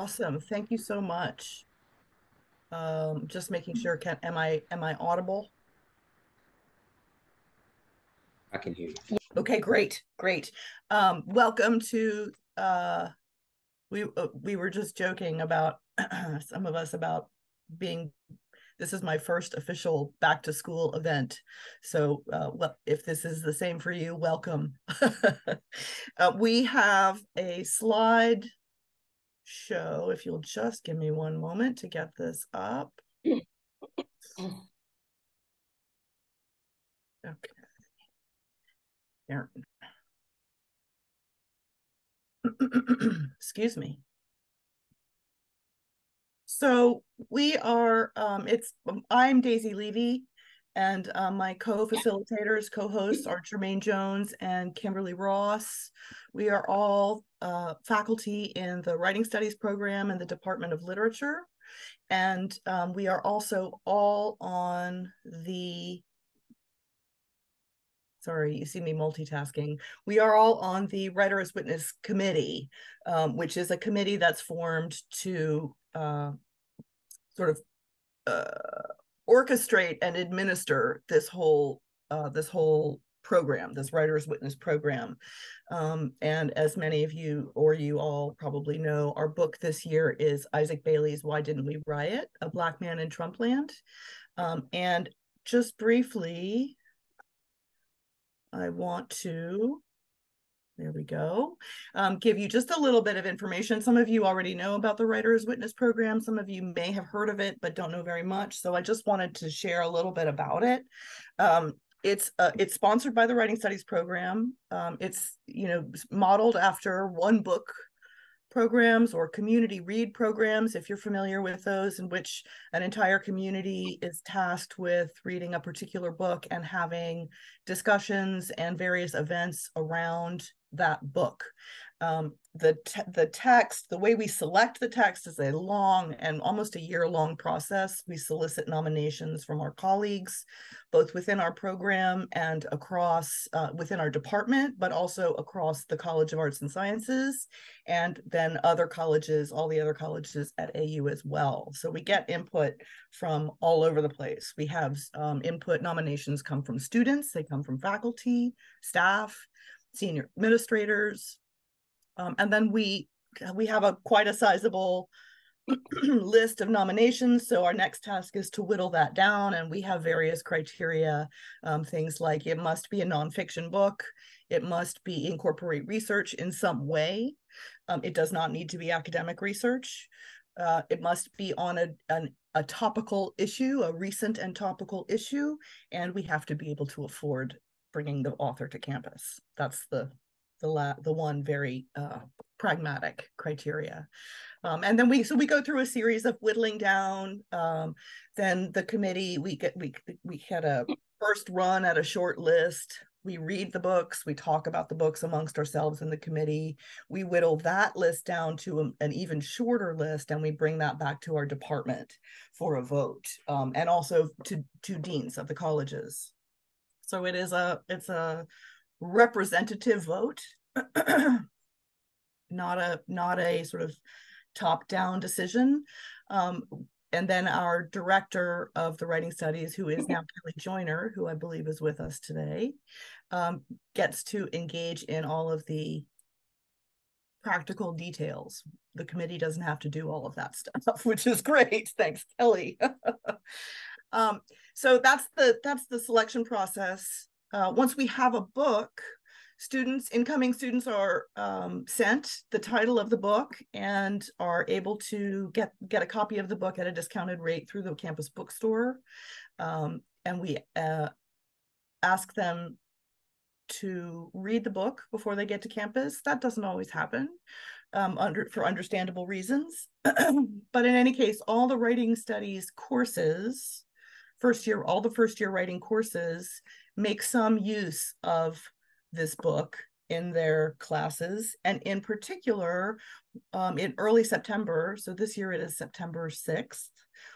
Awesome. Thank you so much. Um, just making sure, can, am I, am I audible? I can hear you. Okay, great, great. Um, welcome to, uh, we, uh, we were just joking about, some of us about being, this is my first official back to school event. So, uh, well, if this is the same for you, welcome. uh, we have a slide show. If you'll just give me one moment to get this up. Okay. Excuse me. So we are, um, it's, I'm Daisy Levy and uh, my co-facilitators, co-hosts are Jermaine Jones and Kimberly Ross. We are all uh, faculty in the Writing Studies program and the Department of Literature. And um, we are also all on the, sorry, you see me multitasking. We are all on the Writer as Witness Committee, um, which is a committee that's formed to uh, sort of uh, orchestrate and administer this whole uh, this whole program, this Writers Witness program. Um, and as many of you or you all probably know, our book this year is Isaac Bailey's Why Didn't We Riot? A Black Man in Trumpland. Um, and just briefly, I want to there we go. Um, give you just a little bit of information. Some of you already know about the Writers Witness Program. Some of you may have heard of it, but don't know very much. So I just wanted to share a little bit about it. Um, it's uh, it's sponsored by the Writing Studies Program. Um, it's you know modeled after one book programs or community read programs, if you're familiar with those, in which an entire community is tasked with reading a particular book and having discussions and various events around that book. Um, the te the text, the way we select the text is a long and almost a year long process. We solicit nominations from our colleagues, both within our program and across uh, within our department, but also across the College of Arts and Sciences, and then other colleges, all the other colleges at AU as well. So we get input from all over the place. We have um, input nominations come from students, they come from faculty, staff, senior administrators. Um, and then we we have a quite a sizable list of nominations. So our next task is to whittle that down, and we have various criteria, um, things like it must be a nonfiction book, it must be incorporate research in some way. Um, it does not need to be academic research. Uh, it must be on a, an, a topical issue, a recent and topical issue, and we have to be able to afford bringing the author to campus. That's the the la- the one very uh, pragmatic criteria. Um, and then we so we go through a series of whittling down. Um, then the committee we get we we had a first run at a short list. We read the books, we talk about the books amongst ourselves in the committee. We whittle that list down to a, an even shorter list, and we bring that back to our department for a vote, um, and also to to deans of the colleges. So it is a it's a representative vote, not a not a sort of top down decision. Um, and then our director of the writing studies, who is now Kelly Joyner, who I believe is with us today, um, gets to engage in all of the practical details. The committee doesn't have to do all of that stuff, which is great. Thanks, Kelly. Um, so that's the that's the selection process. Uh, once we have a book, students, incoming students are um, sent the title of the book and are able to get get a copy of the book at a discounted rate through the campus bookstore. Um, and we uh, ask them to read the book before they get to campus. That doesn't always happen um, under for understandable reasons. but in any case, all the writing studies courses first year, all the first year writing courses make some use of this book in their classes. And in particular, um, in early September, so this year it is September 6th,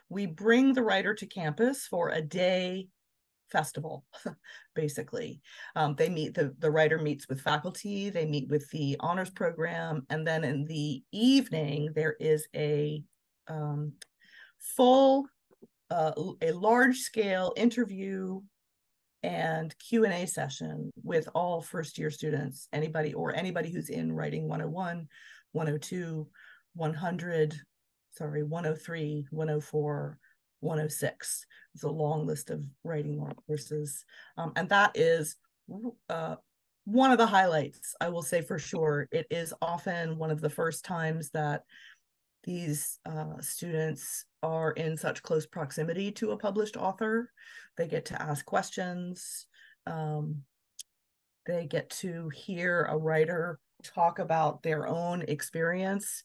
we bring the writer to campus for a day festival, basically. Um, they meet the the writer meets with faculty, they meet with the honors program, and then in the evening there is a um, full, uh, a large scale interview and q&a session with all first year students anybody or anybody who's in writing 101 102 100 sorry 103 104 106 it's a long list of writing courses. Um, and that is uh, one of the highlights i will say for sure. It is often one of the first times that these uh, students are in such close proximity to a published author. They get to ask questions. Um, they get to hear a writer talk about their own experience,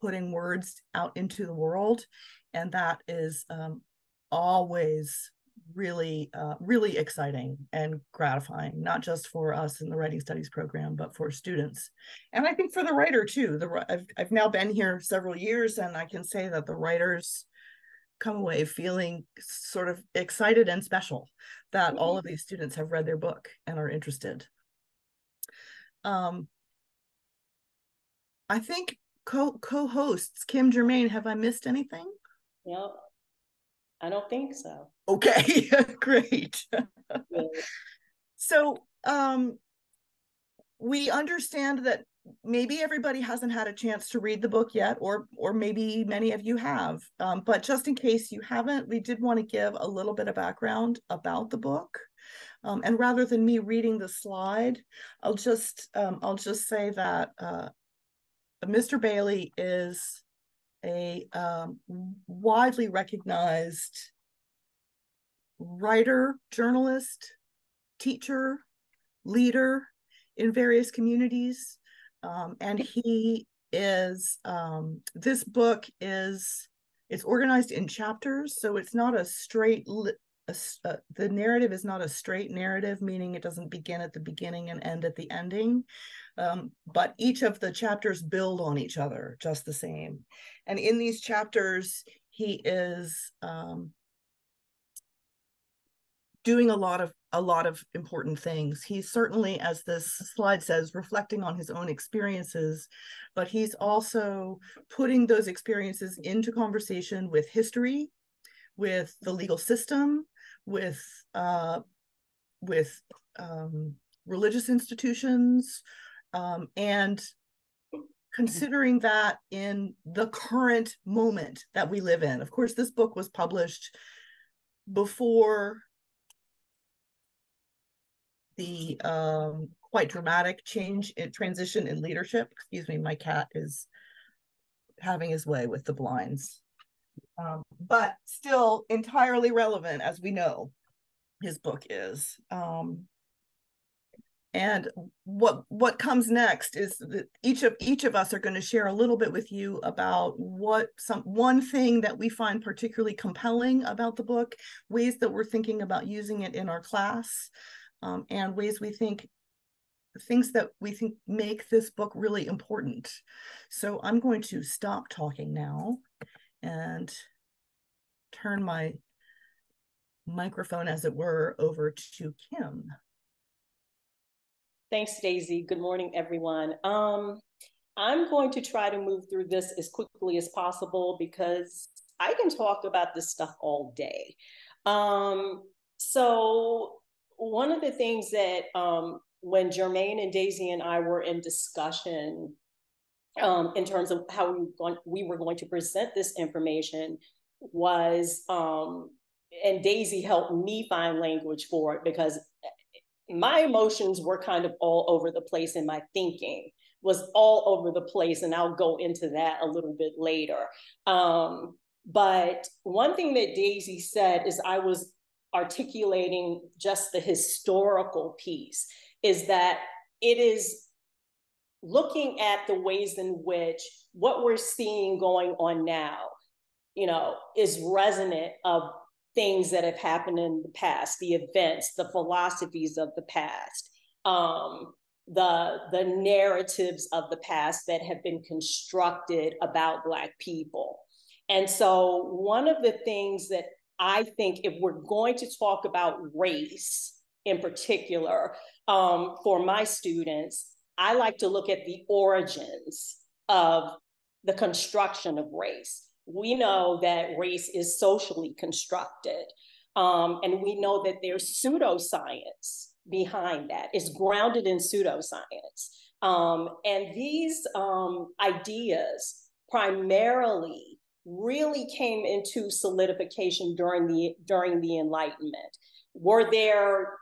putting words out into the world. And that is um, always really uh, really exciting and gratifying not just for us in the writing studies program but for students. And i think for the writer too the I've, I've now been here several years and i can say that the writers come away feeling sort of excited and special that all of these students have read their book and are interested. Um i think co co-hosts kim Jermaine have i missed anything? Yep. I don't think so. Okay, great. so um, we understand that maybe everybody hasn't had a chance to read the book yet, or or maybe many of you have. Um, but just in case you haven't, we did want to give a little bit of background about the book. Um, and rather than me reading the slide, I'll just um, I'll just say that uh, Mr. Bailey is a um, widely recognized writer, journalist, teacher, leader in various communities. Um, and he is, um, this book is, it's organized in chapters. So it's not a straight, a, uh, the narrative is not a straight narrative, meaning it doesn't begin at the beginning and end at the ending. Um, but each of the chapters build on each other just the same. And in these chapters, he is um, doing a lot of a lot of important things. He's certainly, as this slide says, reflecting on his own experiences, but he's also putting those experiences into conversation with history, with the legal system, with uh, with um, religious institutions, um, and considering that in the current moment that we live in. Of course, this book was published before the um, quite dramatic change in transition in leadership. Excuse me, my cat is having his way with the blinds. Um, but still entirely relevant, as we know his book is. Um, and what what comes next is that each of each of us are going to share a little bit with you about what some one thing that we find particularly compelling about the book ways that we're thinking about using it in our class um, and ways we think things that we think make this book really important. So I'm going to stop talking now and turn my microphone, as it were, over to Kim. Thanks, Daisy. Good morning, everyone. Um, I'm going to try to move through this as quickly as possible because I can talk about this stuff all day. Um, so one of the things that um, when Jermaine and Daisy and I were in discussion um, in terms of how we, going, we were going to present this information was, um, and Daisy helped me find language for it because my emotions were kind of all over the place in my thinking was all over the place and i'll go into that a little bit later. Um, but one thing that daisy said is i was articulating just the historical piece is that it is looking at the ways in which what we're seeing going on now you know is resonant of things that have happened in the past the events the philosophies of the past um, the the narratives of the past that have been constructed about black people and so one of the things that I think if we're going to talk about race in particular, um, for my students, I like to look at the origins of the construction of race. We know that race is socially constructed, um, and we know that there's pseudoscience behind that. It's grounded in pseudoscience. Um, and these um, ideas primarily really came into solidification during the during the Enlightenment. Were there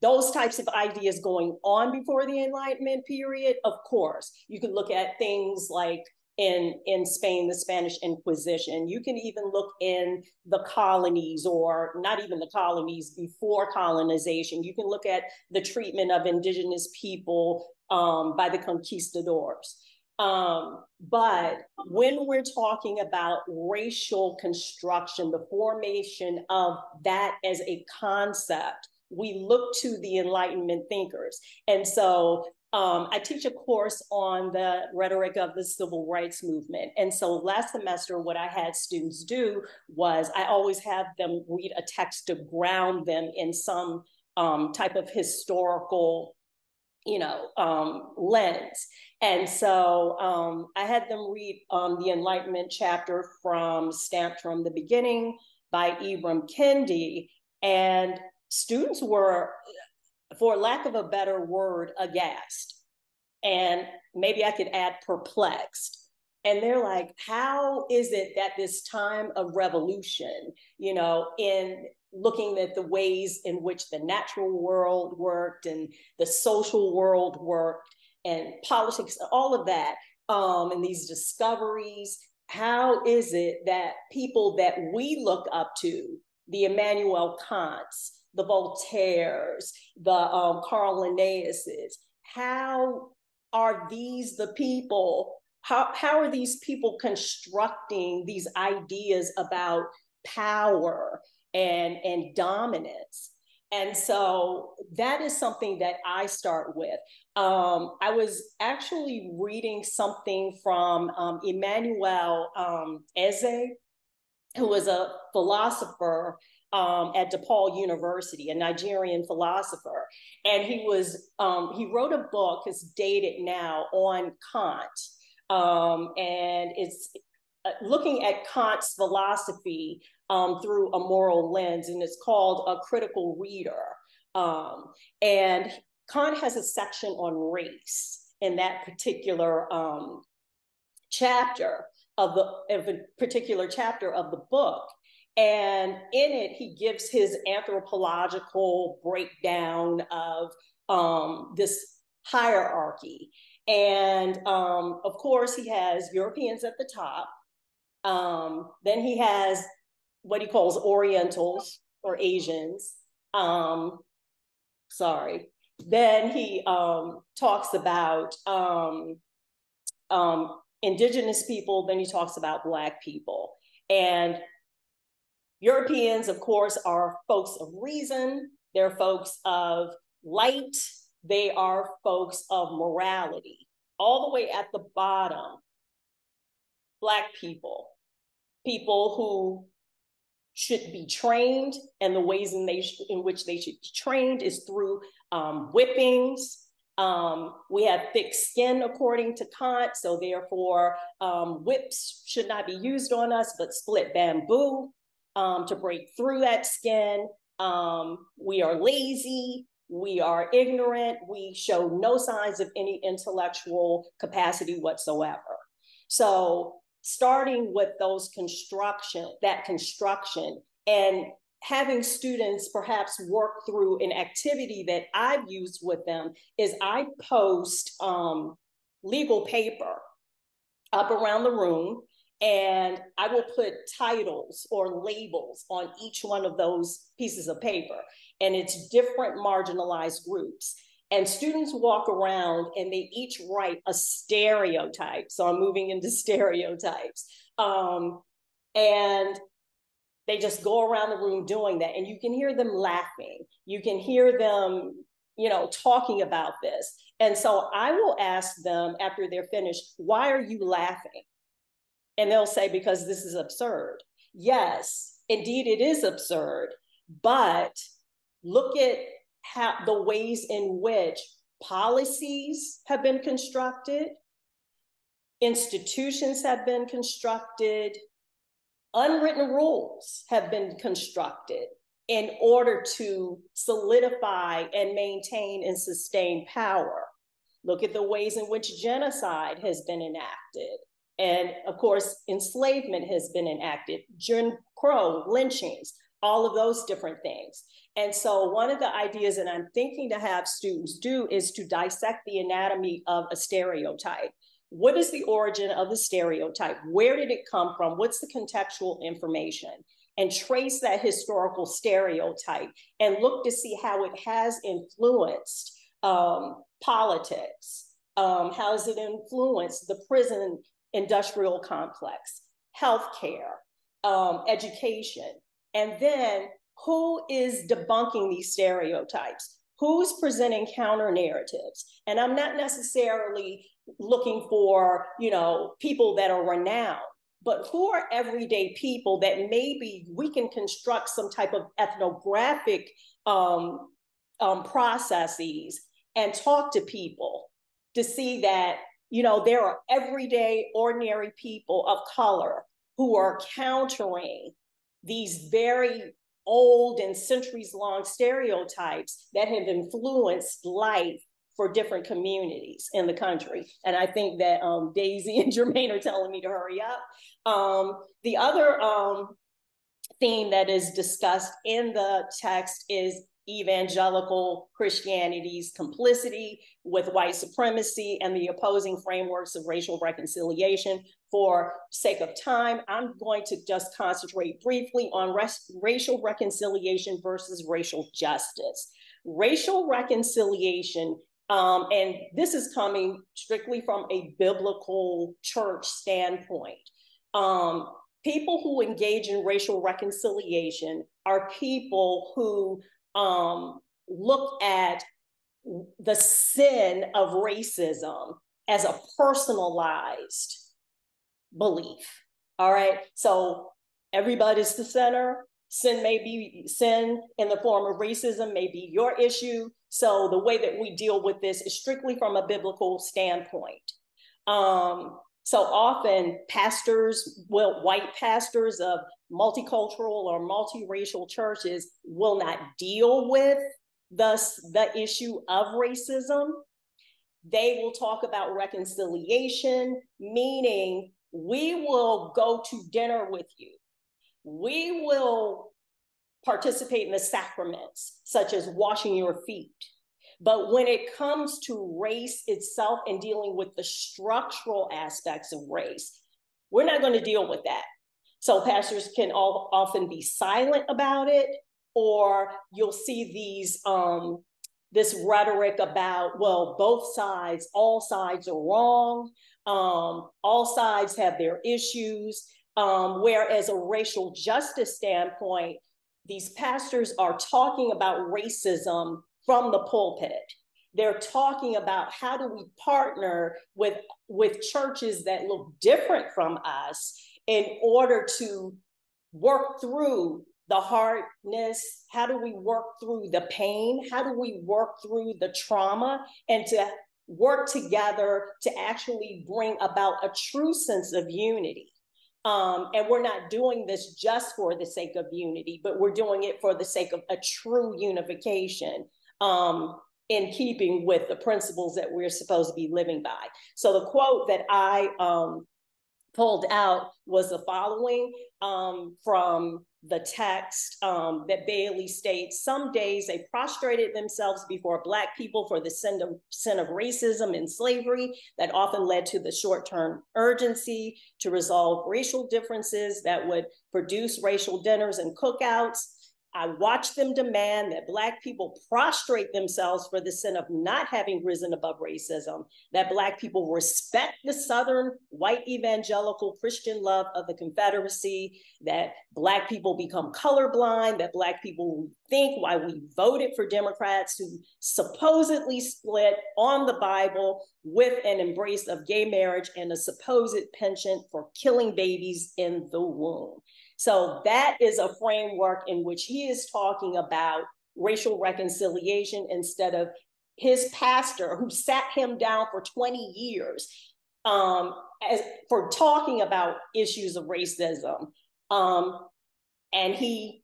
those types of ideas going on before the Enlightenment period? Of course. You could look at things like in, in Spain, the Spanish Inquisition. You can even look in the colonies, or not even the colonies, before colonization. You can look at the treatment of indigenous people um, by the conquistadors. Um, but when we're talking about racial construction, the formation of that as a concept, we look to the Enlightenment thinkers. And so um, I teach a course on the rhetoric of the civil rights movement. And so last semester, what I had students do was I always have them read a text to ground them in some um, type of historical you know, um, lens. And so um, I had them read um, the Enlightenment chapter from Stamped from the Beginning by Ibram Kendi. And students were, for lack of a better word, aghast. And maybe I could add perplexed. And they're like, how is it that this time of revolution, you know, in looking at the ways in which the natural world worked and the social world worked and politics, all of that, um, and these discoveries. How is it that people that we look up to, the Immanuel Kants, the Voltaires, the um, Carl Linnaeuses, how are these the people? How, how are these people constructing these ideas about power and, and dominance. And so that is something that I start with. Um, I was actually reading something from um, Emmanuel um, Eze, who was a philosopher um, at DePaul University, a Nigerian philosopher. And he was, um, he wrote a book, it's dated now, on Kant. Um, and it's uh, looking at Kant's philosophy um, through a moral lens, and it's called A Critical Reader. Um, and Kant has a section on race in that particular um, chapter of the of a particular chapter of the book. And in it, he gives his anthropological breakdown of um, this hierarchy. And um, of course, he has Europeans at the top. Um, then he has what he calls Orientals or Asians. Um, sorry. Then he um, talks about um, indigenous people. Then he talks about Black people. And Europeans, of course, are folks of reason. They're folks of light. They are folks of morality. All the way at the bottom, Black people, people who should be trained and the ways in, they in which they should be trained is through um, whippings. Um, we have thick skin according to Kant, so therefore um, whips should not be used on us, but split bamboo um, to break through that skin. Um, we are lazy, we are ignorant, we show no signs of any intellectual capacity whatsoever. So starting with those construction, that construction, and having students perhaps work through an activity that I've used with them is I post um, legal paper up around the room and I will put titles or labels on each one of those pieces of paper. And it's different marginalized groups. And students walk around and they each write a stereotype. So I'm moving into stereotypes. Um, and they just go around the room doing that. And you can hear them laughing. You can hear them, you know, talking about this. And so I will ask them after they're finished, why are you laughing? And they'll say, because this is absurd. Yes, indeed it is absurd, but look at how the ways in which policies have been constructed, institutions have been constructed, unwritten rules have been constructed in order to solidify and maintain and sustain power. Look at the ways in which genocide has been enacted. And of course, enslavement has been enacted, Jim Crow, lynchings, all of those different things. And so, one of the ideas that I'm thinking to have students do is to dissect the anatomy of a stereotype. What is the origin of the stereotype? Where did it come from? What's the contextual information? And trace that historical stereotype and look to see how it has influenced um, politics. Um, how has it influenced the prison industrial complex, healthcare, um, education? And then who is debunking these stereotypes? Who's presenting counter narratives? And I'm not necessarily looking for, you know, people that are renowned, but who are everyday people that maybe we can construct some type of ethnographic um, um, processes and talk to people to see that, you know, there are everyday, ordinary people of color who are countering these very old and centuries long stereotypes that have influenced life for different communities in the country. And I think that um, Daisy and Jermaine are telling me to hurry up. Um, the other um, theme that is discussed in the text is evangelical Christianity's complicity with white supremacy and the opposing frameworks of racial reconciliation. For sake of time, I'm going to just concentrate briefly on racial reconciliation versus racial justice. Racial reconciliation, um, and this is coming strictly from a biblical church standpoint. Um, people who engage in racial reconciliation are people who um, look at the sin of racism as a personalized belief. All right. So everybody's the center. Sin may be sin in the form of racism, may be your issue. So the way that we deal with this is strictly from a biblical standpoint. Um, so often, pastors, well, white pastors of multicultural or multiracial churches will not deal with the, the issue of racism. They will talk about reconciliation, meaning we will go to dinner with you. We will participate in the sacraments, such as washing your feet. But when it comes to race itself and dealing with the structural aspects of race, we're not going to deal with that. So pastors can all, often be silent about it, or you'll see these um, this rhetoric about well, both sides, all sides are wrong, um, all sides have their issues. Um, whereas a racial justice standpoint, these pastors are talking about racism from the pulpit. They're talking about how do we partner with, with churches that look different from us in order to work through the hardness? How do we work through the pain? How do we work through the trauma and to work together to actually bring about a true sense of unity? Um, and we're not doing this just for the sake of unity, but we're doing it for the sake of a true unification um, in keeping with the principles that we're supposed to be living by. So the quote that I um, pulled out was the following um, from the text um, that Bailey states Some days they prostrated themselves before Black people for the sin of, sin of racism and slavery that often led to the short term urgency to resolve racial differences that would produce racial dinners and cookouts. I watch them demand that Black people prostrate themselves for the sin of not having risen above racism, that Black people respect the Southern white evangelical Christian love of the Confederacy, that Black people become colorblind, that Black people think why we voted for Democrats who supposedly split on the Bible with an embrace of gay marriage and a supposed penchant for killing babies in the womb. So that is a framework in which he is talking about racial reconciliation instead of his pastor who sat him down for 20 years um, as, for talking about issues of racism. Um, and he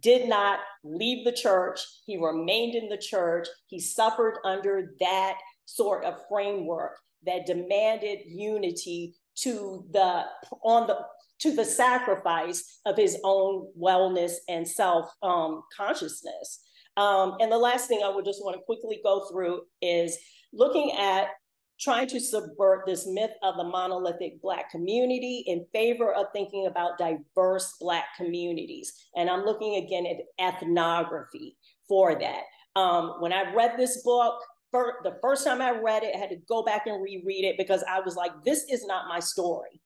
did not leave the church. He remained in the church. He suffered under that sort of framework that demanded unity to the on the to the sacrifice of his own wellness and self um, consciousness. Um, and the last thing I would just want to quickly go through is looking at trying to subvert this myth of the monolithic Black community in favor of thinking about diverse Black communities. And I'm looking again at ethnography for that. Um, when I read this book, for the first time I read it, I had to go back and reread it because I was like, this is not my story.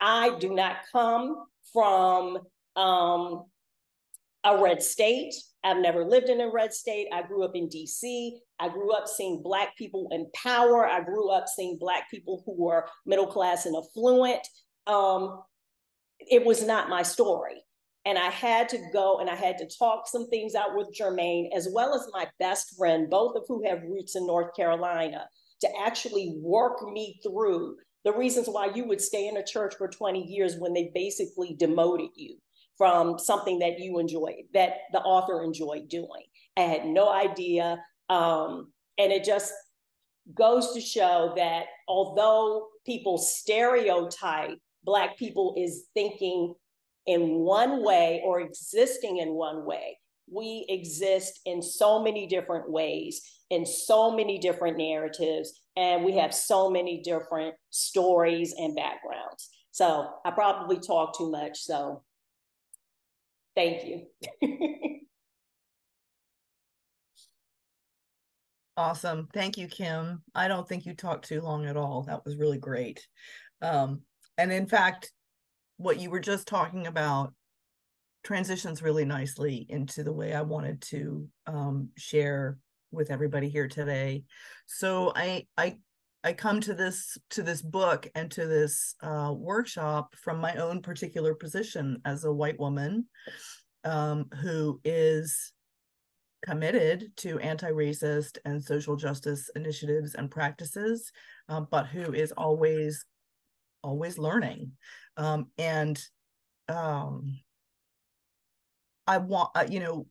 I do not come from um, a red state. I've never lived in a red state. I grew up in DC. I grew up seeing Black people in power. I grew up seeing Black people who were middle class and affluent. Um, it was not my story. And I had to go and I had to talk some things out with Jermaine, as well as my best friend, both of who have roots in North Carolina, to actually work me through the reasons why you would stay in a church for 20 years when they basically demoted you from something that you enjoyed, that the author enjoyed doing. I had no idea. Um, and it just goes to show that although people stereotype Black people is thinking in one way or existing in one way, we exist in so many different ways, in so many different narratives, and we have so many different stories and backgrounds. So I probably talk too much. So Thank you. awesome. Thank you, Kim. I don't think you talked too long at all. That was really great. Um, and in fact, what you were just talking about transitions really nicely into the way I wanted to um, share with everybody here today. So I I I come to this to this book and to this uh, workshop from my own particular position as a white woman um, who is committed to anti-racist and social justice initiatives and practices, um, but who is always always learning um, and um, I want uh, you know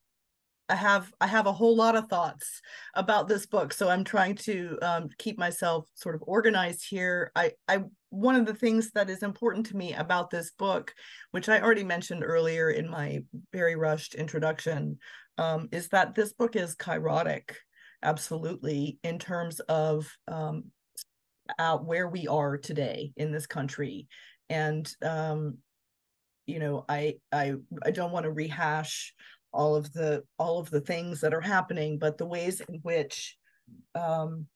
I have I have a whole lot of thoughts about this book, so I'm trying to um, keep myself sort of organized here. I I one of the things that is important to me about this book, which I already mentioned earlier in my very rushed introduction, um, is that this book is kairotic, absolutely, in terms of um, uh, where we are today in this country, and um, you know, I I I don't want to rehash all of the all of the things that are happening, but the ways in which um,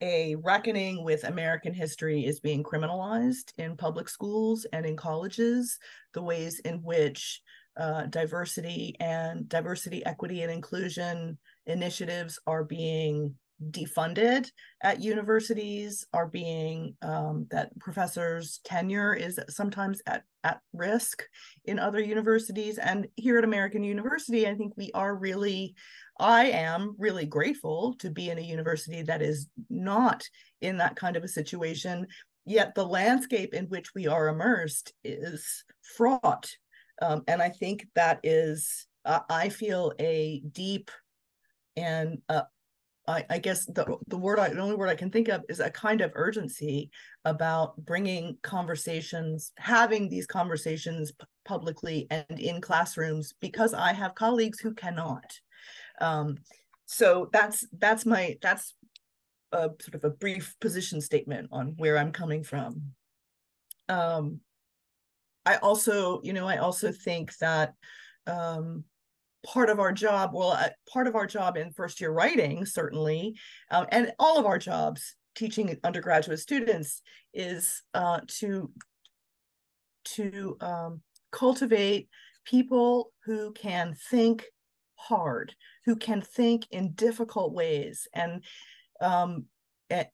a reckoning with American history is being criminalized in public schools and in colleges, the ways in which uh, diversity and diversity, equity, and inclusion initiatives are being defunded at universities are being um, that professors tenure is sometimes at, at risk in other universities. And here at american university i think we are really i am really grateful to be in a university that is not in that kind of a situation. Yet the landscape in which we are immersed is fraught. Um, and i think that is uh, i feel a deep and uh, I, I guess the the word I the only word I can think of is a kind of urgency about bringing conversations, having these conversations publicly and in classrooms because I have colleagues who cannot. Um, so that's that's my that's a sort of a brief position statement on where I'm coming from. Um, I also, you know, I also think that um, part of our job well uh, part of our job in first year writing certainly um, and all of our jobs teaching undergraduate students is uh, to to um, cultivate people who can think hard who can think in difficult ways and um,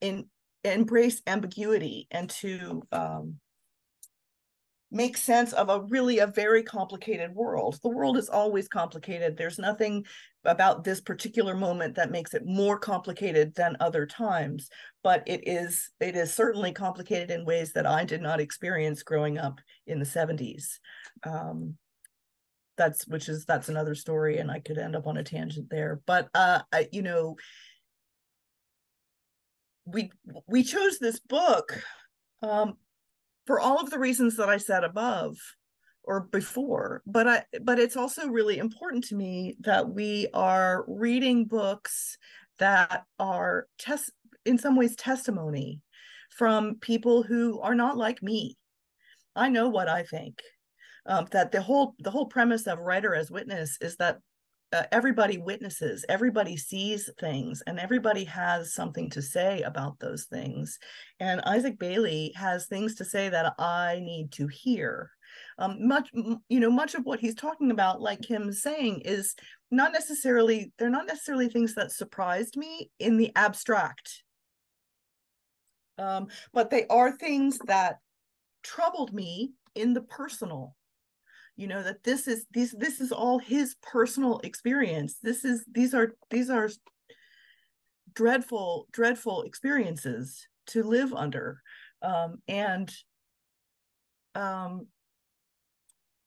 in embrace ambiguity and to um, make sense of a really a very complicated world. The world is always complicated. There's nothing about this particular moment that makes it more complicated than other times, but it is it is certainly complicated in ways that I did not experience growing up in the 70s. Um, that's which is that's another story and I could end up on a tangent there. But uh I, you know we we chose this book um for all of the reasons that I said above or before but i but it's also really important to me that we are reading books that are test in some ways testimony from people who are not like me. I know what i think. Um, that the whole the whole premise of writer as witness is that uh, everybody witnesses everybody sees things and everybody has something to say about those things. And isaac Bailey has things to say that i need to hear. Um, much you know much of what he's talking about like him saying is not necessarily they're not necessarily things that surprised me in the abstract. Um, but they are things that troubled me in the personal you know that this is this this is all his personal experience. This is these are these are dreadful dreadful experiences to live under. Um, and um,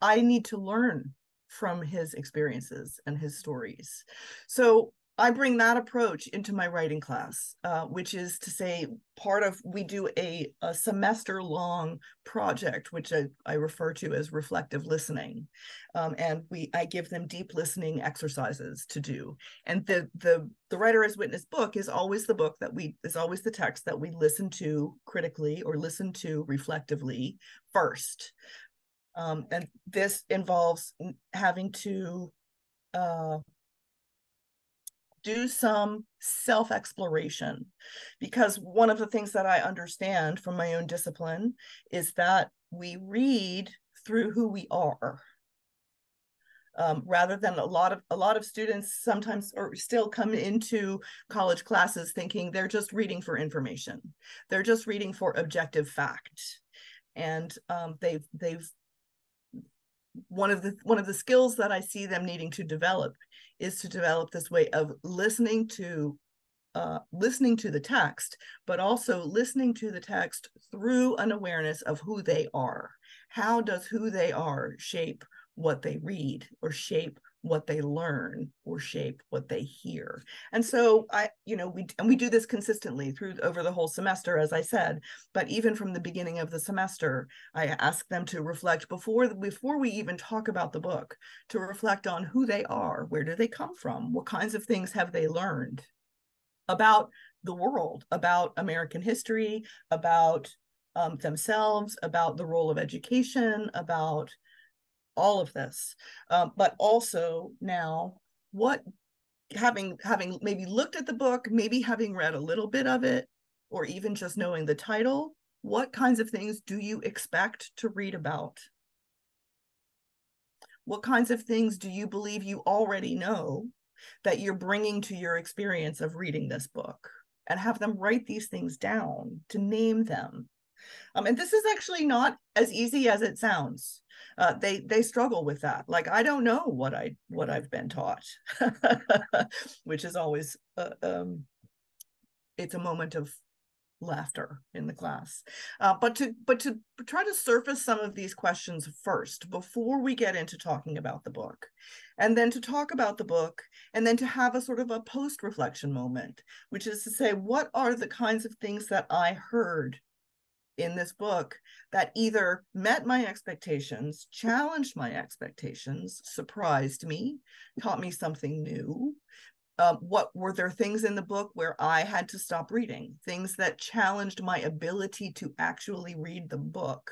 i need to learn from his experiences and his stories. So I bring that approach into my writing class, uh, which is to say, part of we do a, a semester long project, which I, I, refer to as reflective listening, um, and we I give them deep listening exercises to do. And the the the writer as witness book is always the book that we is always the text that we listen to critically or listen to reflectively first. Um, and this involves having to uh, do some self exploration because one of the things that I understand from my own discipline is that we read through who we are. Um, rather than a lot of a lot of students sometimes or still come into college classes thinking they're just reading for information. They're just reading for objective fact. And um, they've they've one of the one of the skills that I see them needing to develop is to develop this way of listening to uh, listening to the text, but also listening to the text through an awareness of who they are. How does who they are shape what they read or shape what they learn or shape what they hear. And so i you know we and we do this consistently through over the whole semester as i said but even from the beginning of the semester i ask them to reflect before before we even talk about the book to reflect on who they are where do they come from what kinds of things have they learned about the world about american history about um, themselves about the role of education about all of this um, but also now what having having maybe looked at the book maybe having read a little bit of it or even just knowing the title what kinds of things do you expect to read about? What kinds of things do you believe you already know that you're bringing to your experience of reading this book? And have them write these things down to name them um, and this is actually not as easy as it sounds. Uh, they they struggle with that. Like I don't know what I what I've been taught, which is always uh, um, it's a moment of laughter in the class. Uh, but to but to try to surface some of these questions first before we get into talking about the book, and then to talk about the book, and then to have a sort of a post reflection moment, which is to say, what are the kinds of things that I heard in this book that either met my expectations, challenged my expectations, surprised me, taught me something new. Um, what were there things in the book where I had to stop reading, things that challenged my ability to actually read the book,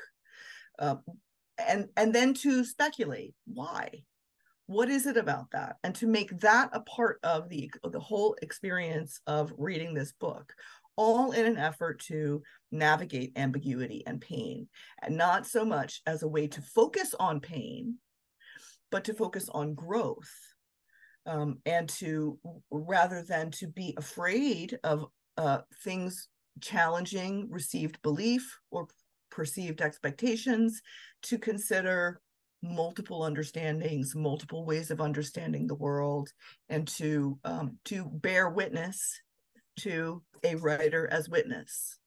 uh, and and then to speculate why, what is it about that, and to make that a part of the the whole experience of reading this book all in an effort to navigate ambiguity and pain, and not so much as a way to focus on pain, but to focus on growth. Um, and to rather than to be afraid of uh, things challenging received belief or perceived expectations, to consider multiple understandings, multiple ways of understanding the world, and to um, to bear witness to a writer as witness.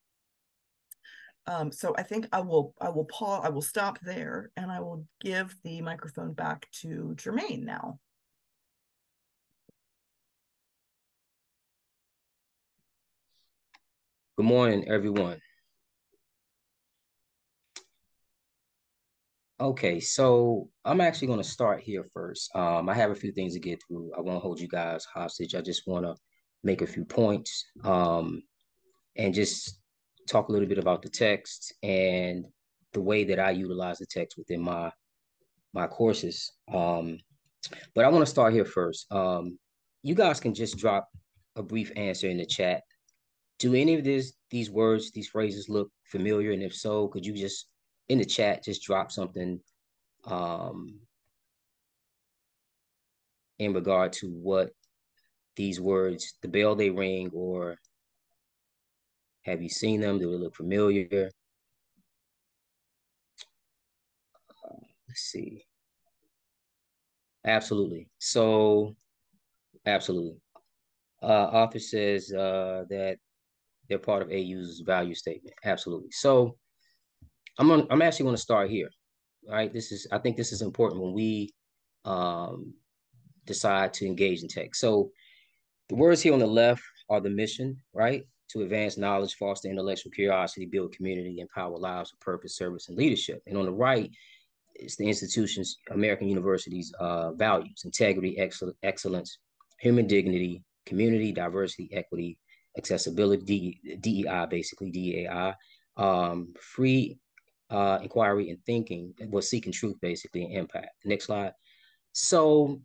Um, so I think I will I will pause I will stop there and I will give the microphone back to Jermaine now. Good morning, everyone. Okay, so I'm actually going to start here first. Um, I have a few things to get through. I won't hold you guys hostage. I just want to make a few points um, and just talk a little bit about the text and the way that I utilize the text within my my courses. Um, but I want to start here first. Um, you guys can just drop a brief answer in the chat. Do any of this these words, these phrases look familiar? And if so, could you just in the chat, just drop something um, in regard to what these words, the bell they ring, or have you seen them? Do they look familiar? Uh, let's see. Absolutely. So, absolutely. Uh, author says uh, that they're part of AU's value statement. Absolutely. So, I'm on, I'm actually going to start here. Right. This is I think this is important when we um, decide to engage in tech. So the words here on the left are the mission, right? To advance knowledge, foster intellectual curiosity, build community, empower lives of purpose, service, and leadership. And on the right, it's the institution's American University's uh, values: integrity, excel- excellence, human dignity, community, diversity, equity, accessibility, DEI, basically DEI, um, free uh, inquiry and thinking was seeking truth basically and impact. Next slide. So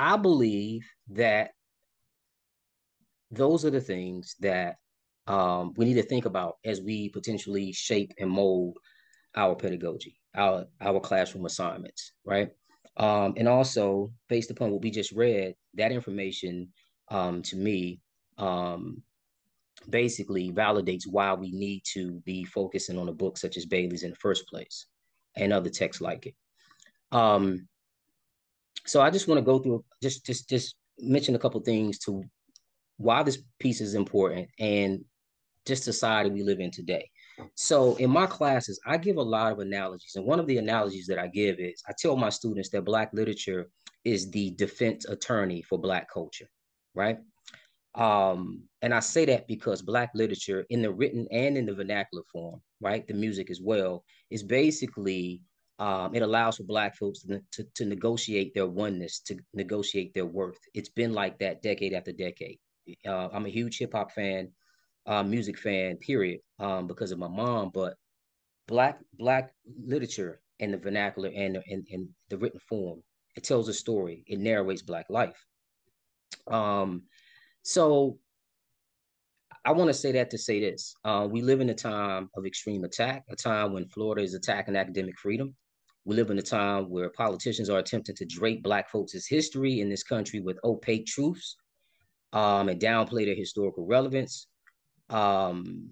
I believe that those are the things that um, we need to think about as we potentially shape and mold our pedagogy, our our classroom assignments, right? Um, and also based upon what we just read, that information um, to me um, basically validates why we need to be focusing on a book such as Bailey's in the first place and other texts like it. Um, so I just want to go through just just just mention a couple things to why this piece is important and just society we live in today. So in my classes, I give a lot of analogies. And one of the analogies that I give is I tell my students that Black literature is the defense attorney for Black culture, right? Um, and I say that because Black literature, in the written and in the vernacular form, right, the music as well, is basically um, it allows for Black folks to, to, to, negotiate their oneness, to negotiate their worth. It's been like that decade after decade. Uh, I'm a huge hip hop fan, uh, music fan, period, um, because of my mom. But Black Black literature and the vernacular and in, in the written form, it tells a story. It narrates Black life. Um, so I want to say that to say this. Uh, we live in a time of extreme attack, a time when Florida is attacking academic freedom. We live in a time where politicians are attempting to drape Black folks' history in this country with opaque truths um, and downplay their historical relevance. Um,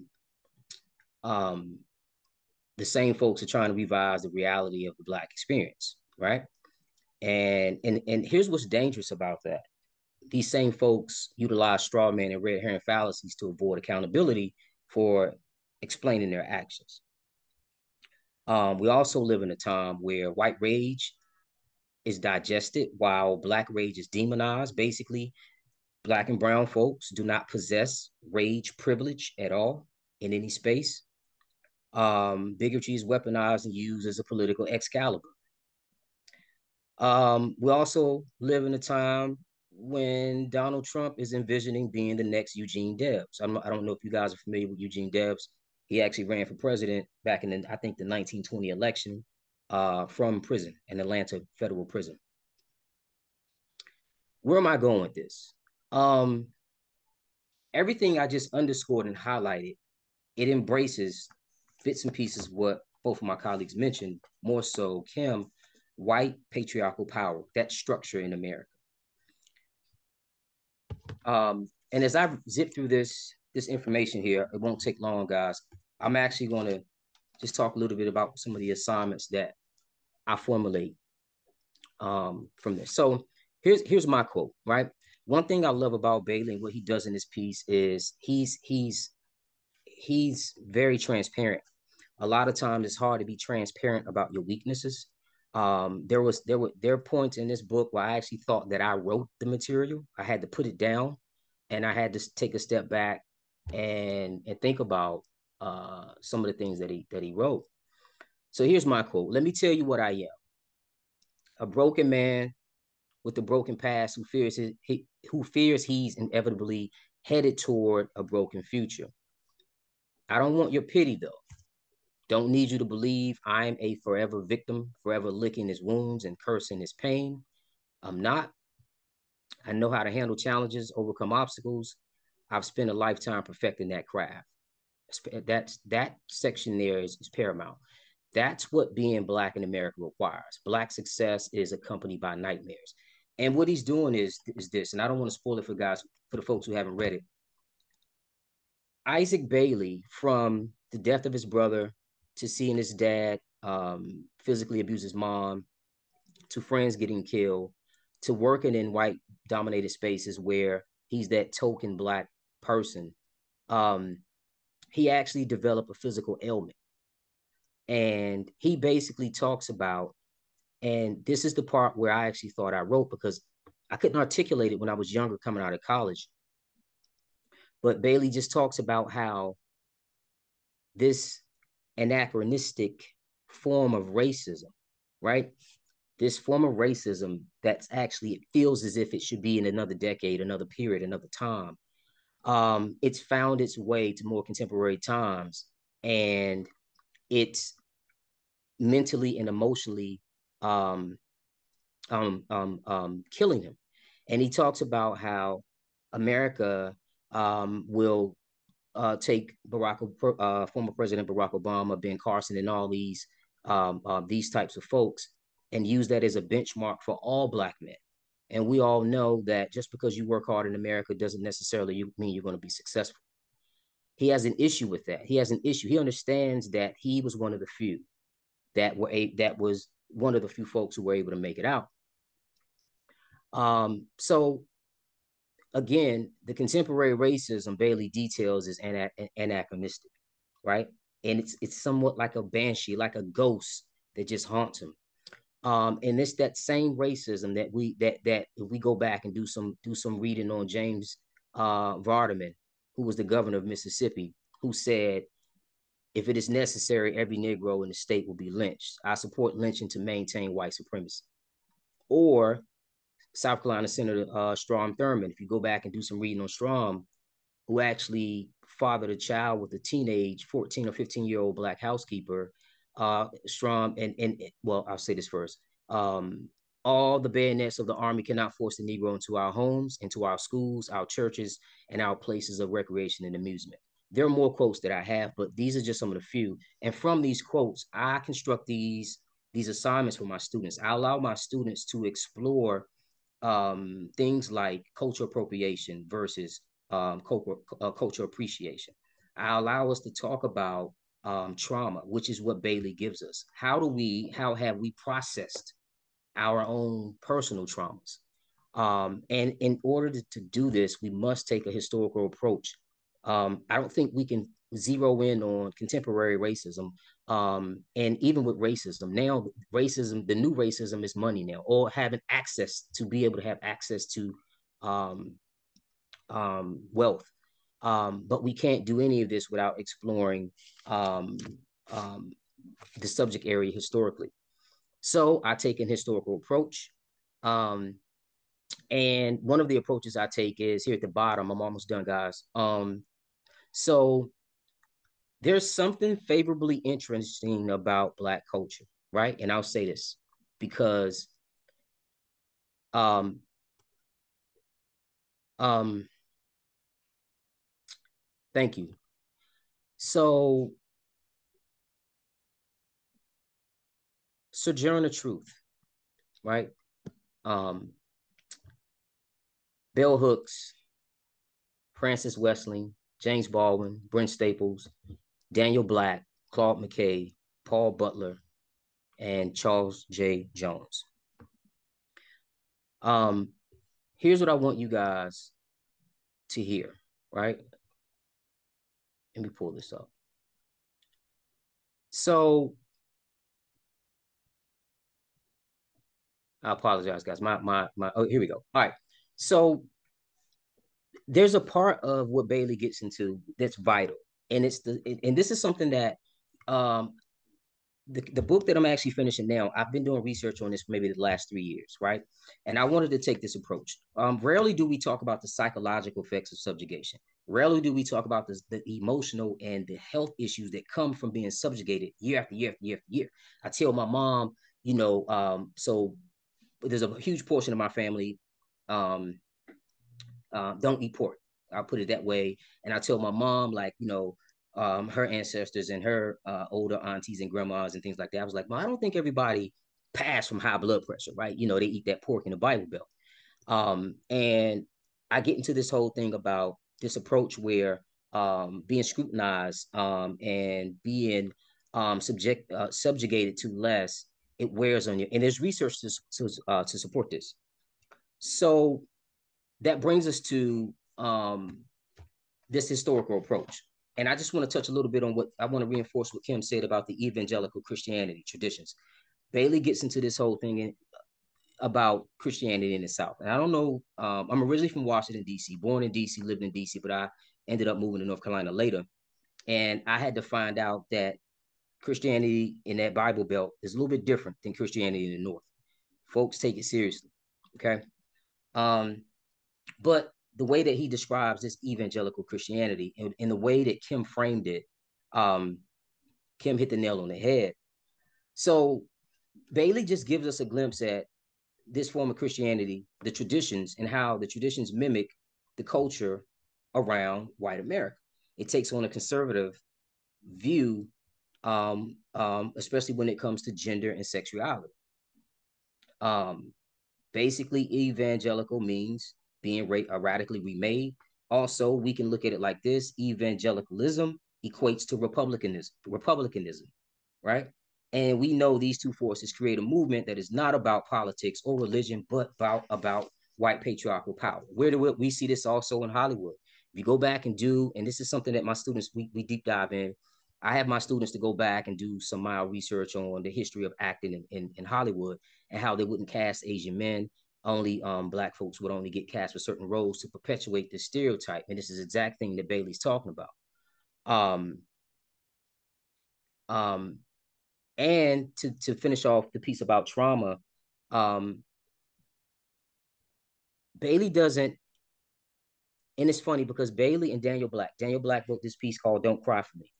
um, the same folks are trying to revise the reality of the Black experience, right? And and and here's what's dangerous about that these same folks utilize straw man and red herring fallacies to avoid accountability for explaining their actions. Um, we also live in a time where white rage is digested while black rage is demonized. Basically, black and brown folks do not possess rage privilege at all in any space. Um, bigotry is weaponized and used as a political excalibur. Um, we also live in a time when Donald Trump is envisioning being the next Eugene Debs. I'm, I don't know if you guys are familiar with Eugene Debs. He actually ran for president back in the, I think the 1920 election uh, from prison, an Atlanta federal prison. Where am I going with this? Um, everything I just underscored and highlighted, it embraces bits and pieces what both of my colleagues mentioned, more so Kim, white patriarchal power, that structure in America. Um, and as I zip through this this information here, it won't take long, guys. I'm actually going to just talk a little bit about some of the assignments that I formulate um, from this. So here's here's my quote. Right, one thing I love about Bailey and what he does in this piece is he's he's he's very transparent. A lot of times it's hard to be transparent about your weaknesses. Um, there was there were there are points in this book where I actually thought that I wrote the material. I had to put it down, and I had to take a step back and and think about uh, some of the things that he that he wrote. So here's my quote. Let me tell you what I am. A broken man with a broken past who fears his, he, who fears he's inevitably headed toward a broken future. I don't want your pity though. Don't need you to believe I'm a forever victim, forever licking his wounds and cursing his pain. I'm not. I know how to handle challenges, overcome obstacles. I've spent a lifetime perfecting that craft. That's that section there is, is paramount. That's what being black in America requires. Black success is accompanied by nightmares. And what he's doing is is this, and I don't want to spoil it for guys, for the folks who haven't read it. Isaac Bailey, from the death of his brother to seeing his dad um, physically abuse his mom, to friends getting killed, to working in white dominated spaces where he's that token black person. Um, he actually developed a physical ailment. And he basically talks about, and this is the part where I actually thought I wrote because I couldn't articulate it when I was younger coming out of college. But Bailey just talks about how this anachronistic form of racism, right? This form of racism that's actually, it feels as if it should be in another decade, another period, another time. Um, it's found its way to more contemporary times and it's mentally and emotionally um, um, um, um, killing him. And he talks about how America um, will uh, take Barack, uh, former President Barack Obama, Ben Carson, and all these um, uh, these types of folks, and use that as a benchmark for all Black men. And we all know that just because you work hard in America doesn't necessarily mean you're going to be successful. He has an issue with that. He has an issue. He understands that he was one of the few that were a, that was one of the few folks who were able to make it out. Um, so again, the contemporary racism Bailey details is ana- anachronistic, right? And it's it's somewhat like a banshee, like a ghost that just haunts him. Um, and it's that same racism that we that that if we go back and do some do some reading on James uh, Vardaman, who was the governor of Mississippi, who said, "If it is necessary, every Negro in the state will be lynched. I support lynching to maintain white supremacy." Or South Carolina Senator uh, Strom Thurmond, if you go back and do some reading on Strom, who actually fathered a child with a teenage 14 or 15 year old black housekeeper, uh, Strom, and, and well, I'll say this first. Um, all the bayonets of the army cannot force the Negro into our homes, into our schools, our churches, and our places of recreation and amusement. There are more quotes that I have, but these are just some of the few. And from these quotes, I construct these these assignments for my students. I allow my students to explore um, things like cultural appropriation versus um, culture, uh, cultural appreciation. I allow us to talk about um, trauma, which is what Bailey gives us. How do we, how have we processed our own personal traumas? Um, and in order to, to, do this, we must take a historical approach. Um, I don't think we can zero in on contemporary racism. Um, and even with racism, now racism, the new racism is money now, or having access to be able to have access to um, um, wealth. Um, but we can't do any of this without exploring um, um, the subject area historically. So I take an historical approach. Um, and one of the approaches I take is here at the bottom. I'm almost done, guys. Um, so there's something favorably interesting about black culture, right? And I'll say this because um um thank you. So Sojourner Truth, right? Um Bell Hooks, Frances Welsing, James Baldwin, Brent Staples, Daniel Black, Claude McKay, Paul Butler, and Charles J. Jones. Um, here's what I want you guys to hear, right? Let me pull this up. So I apologize, guys. My my my. Oh, here we go. All right. So there's a part of what Bailey gets into that's vital, and it's the and this is something that um the, the book that I'm actually finishing now, I've been doing research on this maybe the last three years, right? And I wanted to take this approach. Um, rarely do we talk about the psychological effects of subjugation. Rarely do we talk about the, the emotional and the health issues that come from being subjugated year after year after year after year. I tell my mom, you know, um, so there's a huge portion of my family um, uh, don't eat pork. I'll put it that way. And I tell my mom, like, you know, um, her ancestors and her uh, older aunties and grandmas and things like that. I was like, well, I don't think everybody passed from high blood pressure, right? You know, they eat that pork in the Bible Belt. Um, and I get into this whole thing about this approach where um, being scrutinized um, and being um, subject uh, subjugated to less, it wears on you. And there's research to to, uh, to support this. So that brings us to um, this historical approach. And I just want to touch a little bit on what I want to reinforce what Kim said about the evangelical Christianity traditions. Bailey gets into this whole thing in, about Christianity in the South. And I don't know, um, I'm originally from Washington, D.C., born in D.C., lived in D.C., but I ended up moving to North Carolina later. And I had to find out that Christianity in that Bible Belt is a little bit different than Christianity in the North. Folks take it seriously. Okay. Um, but the way that he describes this evangelical Christianity and, and the way that Kim framed it, um, Kim hit the nail on the head. So Bailey just gives us a glimpse at this form of Christianity, the traditions, and how the traditions mimic the culture around white America. It takes on a conservative view, um, um, especially when it comes to gender and sexuality. Um, basically, evangelical means being ra- radically remade. Also, we can look at it like this: evangelicalism equates to republicanism, republicanism, right? And we know these two forces create a movement that is not about politics or religion, but about about white patriarchal power. Where do we, we see this also in Hollywood? If you go back and do, and this is something that my students we, we deep dive in. I have my students to go back and do some mild research on the history of acting in, in, in Hollywood and how they wouldn't cast Asian men only um, black folks would only get cast for certain roles to perpetuate this stereotype. And this is the exact thing that Bailey's talking about. Um, um, and to, to finish off the piece about trauma, um, Bailey doesn't, and it's funny because Bailey and Daniel Black, Daniel Black wrote this piece called Don't Cry For Me.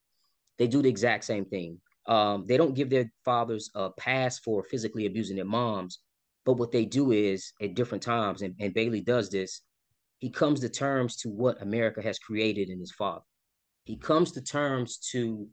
They do the exact same thing. Um, they don't give their fathers a pass for physically abusing their moms, but what they do is at different times, and, and Bailey does this, he comes to terms to what America has created in his father. He comes to terms to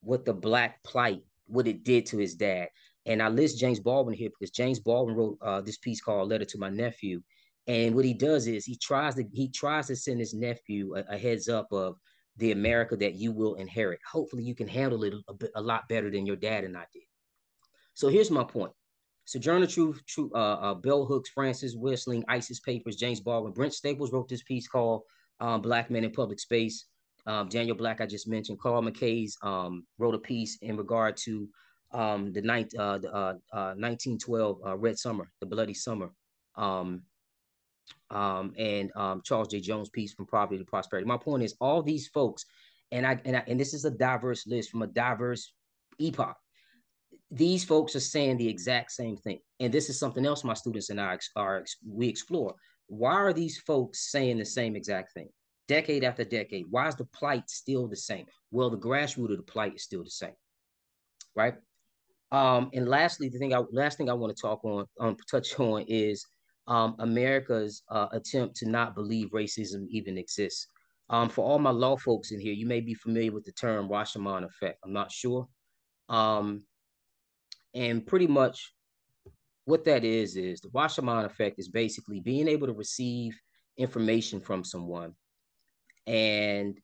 what the black plight, what it did to his dad. And I list James Baldwin here because James Baldwin wrote uh, this piece called "Letter to My Nephew," and what he does is he tries to he tries to send his nephew a, a heads up of the America that you will inherit. Hopefully, you can handle it a, a lot better than your dad and I did. So here's my point: Sojourner Truth, True, uh, uh, Bell Hooks, Frances Welsing, Isis Papers, James Baldwin, Brent Staples wrote this piece called um, "Black Men in Public Space." Um, Daniel Black, I just mentioned. Carl McKay's um, wrote a piece in regard to um, the, night, uh, the uh, 1912 uh, uh, Red Summer, the Bloody Summer, um, um, and Charles J. Jones' piece from Poverty to Prosperity. My point is, all these folks, and I and I, and this is a diverse list from a diverse epoch these folks are saying the exact same thing. And this is something else my students and I are we explore. Why are these folks saying the same exact thing? Decade after decade. Why is the plight still the same? Well, the grassroots of the plight is still the same. Right? Um, and lastly, the thing I last thing I want to talk on, um, touch on is um, America's uh, attempt to not believe racism even exists. Um, for all my law folks in here, you may be familiar with the term Rashomon effect. I'm not sure. Um, and pretty much what that is, is the Rashomon effect is basically being able to receive information from someone. And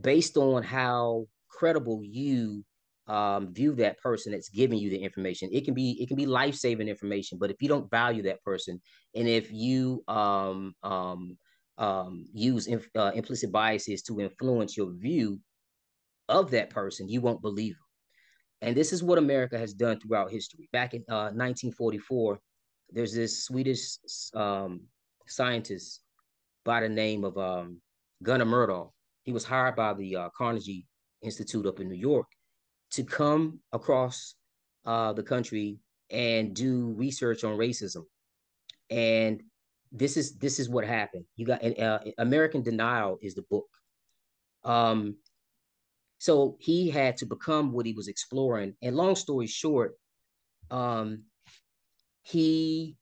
based on how credible you um, view that person that's giving you the information. It can be it can be life saving information, but if you don't value that person, and if you um, um, um, use inf- uh, implicit biases to influence your view of that person, you won't believe them. And this is what America has done throughout history. Back in uh, 1944, there's this Swedish um, scientist by the name of um, Gunnar Myrdal. He was hired by the uh, Carnegie Institute up in New York to come across uh, the country and do research on racism. And this is this is what happened. You got uh, American Denial is the book. Um, so he had to become what he was exploring. And long story short, um, he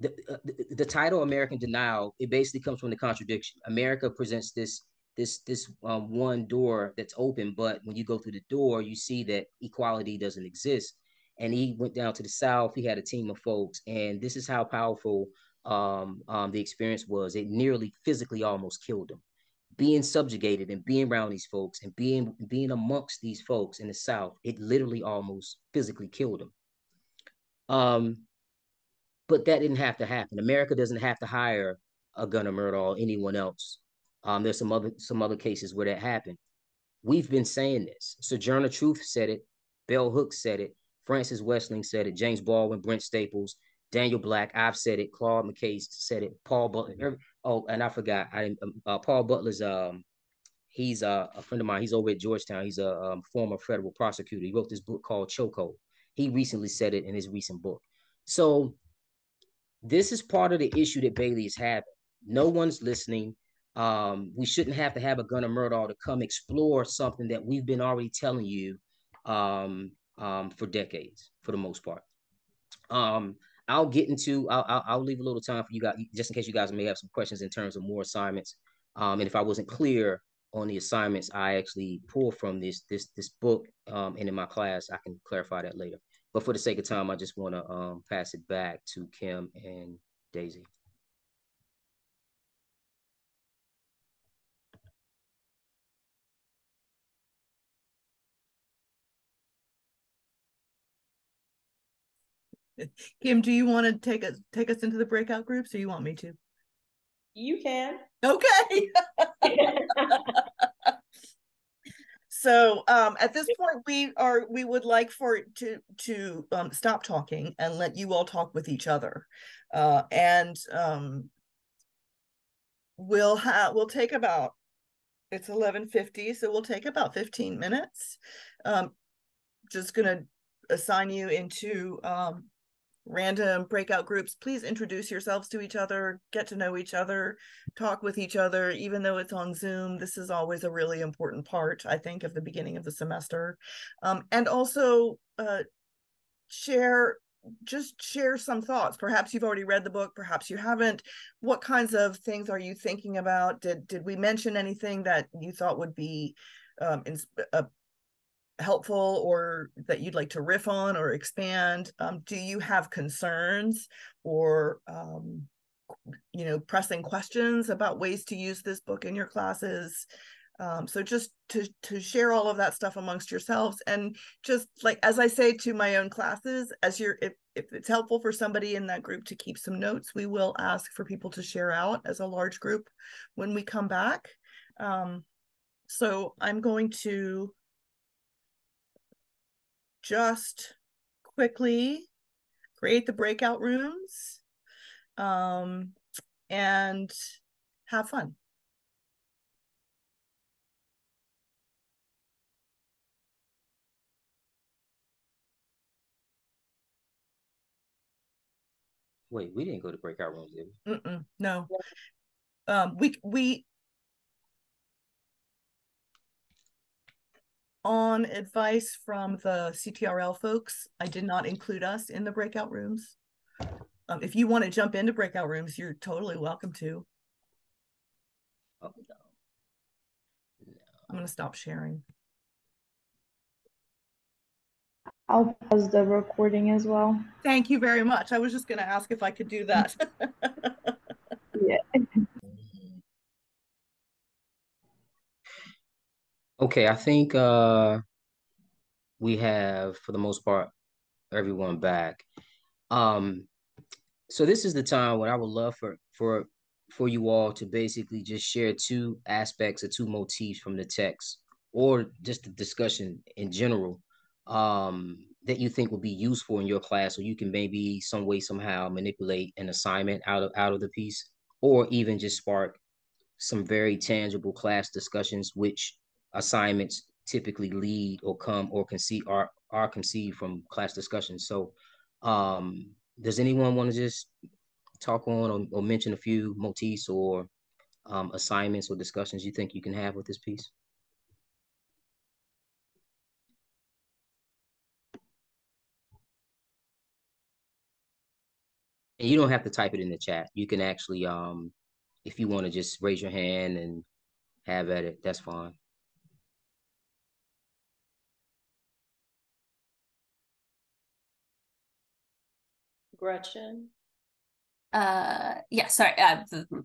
the, uh, the, the title American Denial it basically comes from the contradiction. America presents this this this um, one door that's open, but when you go through the door, you see that equality doesn't exist. And he went down to the south. He had a team of folks, and this is how powerful um, um, the experience was. It nearly physically almost killed him. Being subjugated and being around these folks and being being amongst these folks in the south, it literally almost physically killed him. Um, but that didn't have to happen. America doesn't have to hire a Gunnar Myrdal or anyone else um, there's some other some other cases where that happened. We've been saying this. Sojourner Truth said it. Bell Hooks said it. Francis Wesseling said it. James Baldwin, Brent Staples, Daniel Black. I've said it. Claude McKay said it. Paul Butler. Oh, and I forgot. I um, uh, Paul Butler's um he's uh, a friend of mine. He's over at Georgetown. He's a um, former federal prosecutor. He wrote this book called Chokehold. He recently said it in his recent book. So this is part of the issue that Bailey is having. No one's listening. Um, we shouldn't have to have a Gunnar Myrdal to come explore something that we've been already telling you um, um, for decades, for the most part. Um, I'll get into. I'll, I'll, I'll leave a little time for you guys, just in case you guys may have some questions in terms of more assignments. Um, and if I wasn't clear on the assignments, I actually pulled from this this this book, um, and in my class, I can clarify that later. But for the sake of time, I just want to um, pass it back to Kim and Daisy. Kim, do you want to take us take us into the breakout groups or you want me to? You can. Okay. so um, at this point we are we would like for to to um, stop talking and let you all talk with each other uh, and um, we'll have we'll take about it's 1150 so we'll take about 15 minutes um, just gonna assign you into um, random breakout groups please introduce yourselves to each other get to know each other talk with each other even though it's on zoom this is always a really important part i think of the beginning of the semester. Um, and also uh, share just share some thoughts. Perhaps you've already read the book perhaps you haven't. What kinds of things are you thinking about? Did did we mention anything that you thought would be um, in, uh, helpful or that you'd like to riff on or expand? Um, do you have concerns or um, you know pressing questions about ways to use this book in your classes? Um, so just to to share all of that stuff amongst yourselves and just like as I say to my own classes, as you're if if it's helpful for somebody in that group to keep some notes, we will ask for people to share out as a large group when we come back. Um, so I'm going to just quickly create the breakout rooms um, and have fun. Wait, we didn't go to breakout rooms, did we? Mm-mm, no. Um, we we on advice from the CTRL folks, I did not include us in the breakout rooms. Um, if you want to jump into breakout rooms, you're totally welcome to. Oh, no. no. I'm going to stop sharing. I'll pause the recording as well. Thank you very much. I was just going to ask if I could do that. yeah. Okay, I think uh we have for the most part everyone back. Um so this is the time when I would love for for for you all to basically just share two aspects or two motifs from the text or just the discussion in general um that you think would be useful in your class or you can maybe some way somehow manipulate an assignment out of out of the piece or even just spark some very tangible class discussions which assignments typically lead or come or conceive are are conceived from class discussions so um does anyone want to just talk on or, or, mention a few motifs or um, assignments or discussions you think you can have with this piece? And you don't have to type it in the chat. You can actually, um, if you want to just raise your hand and have at it, that's fine. Gretchen? Uh, yeah, sorry. Uh, the,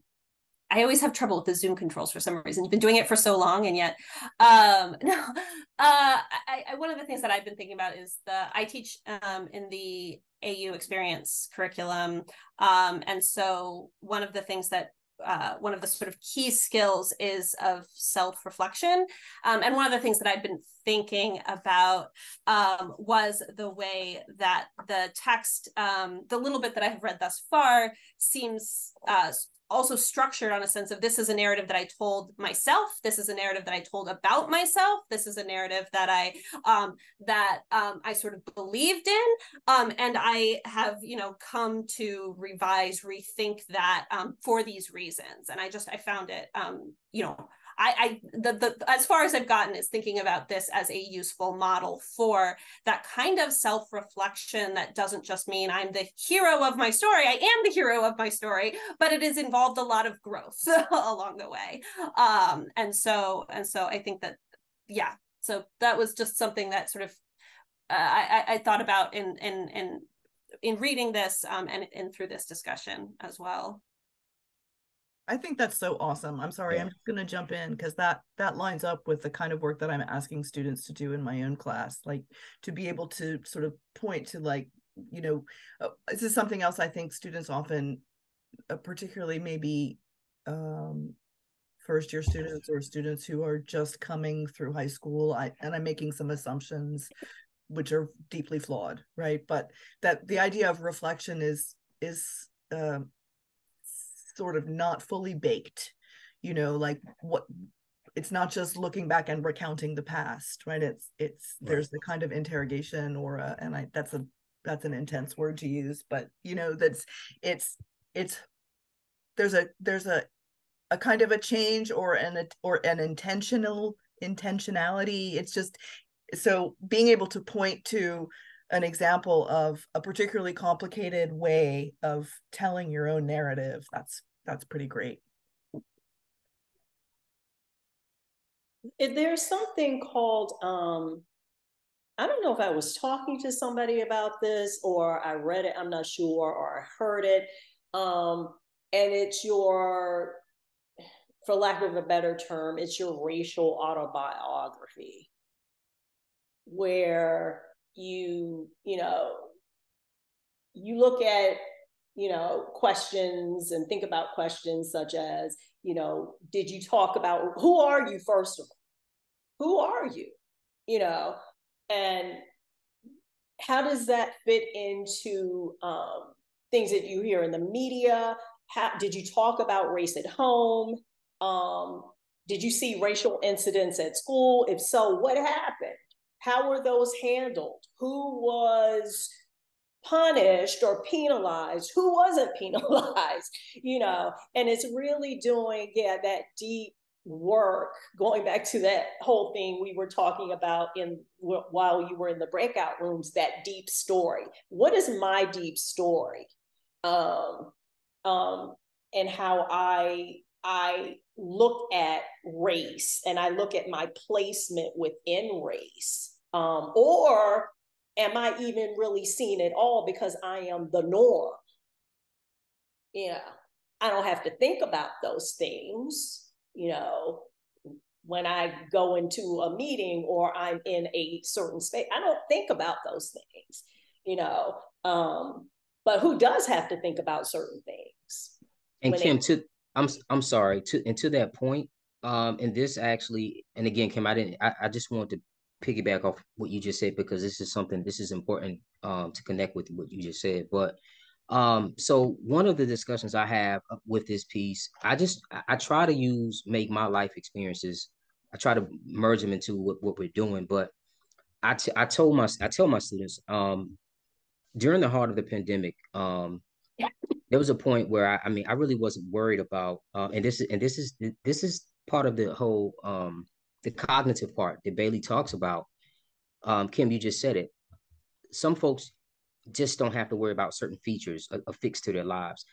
I always have trouble with the Zoom controls for some reason. You've been doing it for so long, and yet, um, no. Uh, I, I, one of the things that I've been thinking about is the I teach um, in the AU experience curriculum, um, and so one of the things that uh, one of the sort of key skills is of self reflection. Um, and one of the things that I've been thinking about um, was the way that the text, um, the little bit that I have read thus far, seems uh, also structured on a sense of this is a narrative that I told myself. This is a narrative that I told about myself. This is a narrative that I um, that um, I sort of believed in, um, and I have you know come to revise, rethink that um, for these reasons. And I just I found it um, you know I, I the, the as far as I've gotten is thinking about this as a useful model for that kind of self-reflection that doesn't just mean I'm the hero of my story. I am the hero of my story, but it has involved a lot of growth along the way. Um, and so and so I think that yeah, so that was just something that sort of uh, I, I thought about in in in in reading this um, and and through this discussion as well. I think that's so awesome. I'm sorry, yeah. I'm just going to jump in because that that lines up with the kind of work that I'm asking students to do in my own class, like to be able to sort of point to like, you know, uh, this is something else I think students often, uh, particularly maybe um, first year students or students who are just coming through high school, I and I'm making some assumptions which are deeply flawed, right? But that the idea of reflection is is um, sort of not fully baked you know like what it's not just looking back and recounting the past right it's it's right. there's the kind of interrogation or a, and i that's a that's an intense word to use but you know that's it's it's there's a there's a a kind of a change or an or an intentional intentionality it's just so being able to point to an example of a particularly complicated way of telling your own narrative. That's that's pretty great. There's something called um i don't know if i was talking to somebody about this or i read it i'm not sure or i heard it um and it's your for lack of a better term it's your racial autobiography where you you know you look at you know questions and think about questions such as you know did you talk about who are you first of all? Who are you? You know and how does that fit into um, things that you hear in the media? How did you talk about race at home? Um, did you see racial incidents at school? If so what happened how were those handled? Who was punished or penalized? Who wasn't penalized? You know, and it's really doing, yeah, that deep work going back to that whole thing we were talking about in while you were in the breakout rooms that deep story what is my deep story um um and how i i look at race and i look at my placement within race um, or am I even really seen at all because I am the norm? Yeah, I don't have to think about those things, you know. when I go into a meeting or I'm in a certain space. I don't think about those things, you know. Um, but who does have to think about certain things? And Kim, it, to I'm I'm sorry to and to that point, um, and this actually, and again, Kim, I didn't. I, I just wanted to piggyback off what you just said because this is something this is important um to connect with what you just said. But um, so one of the discussions I have with this piece, I just I, try to use make my life experiences. I try to merge them into what, what we're doing. But I, t- I told my I tell my students um during the heart of the pandemic, um, there was a point where I, I mean, I really wasn't worried about, uh, and this is, and this is, this is part of the whole, um, the cognitive part that Bailey talks about. Um, Kim, you just said it. Some folks just don't have to worry about certain features affixed to their lives.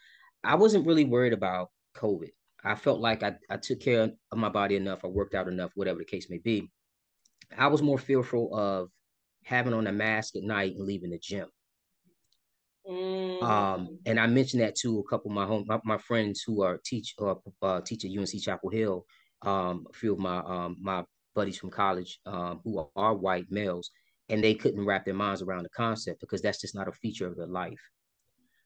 I wasn't really worried about COVID. I felt like I, I took care of my body enough, I worked out enough, whatever the case may be. I was more fearful of having on a mask at night and leaving the gym. Mm. Um, and I mentioned that to a couple of my home my, my friends who are teach uh, uh, teach at UNC Chapel Hill. Um, a few of my um, my buddies from college um, who are, are white males, and they couldn't wrap their minds around the concept because that's just not a feature of their life.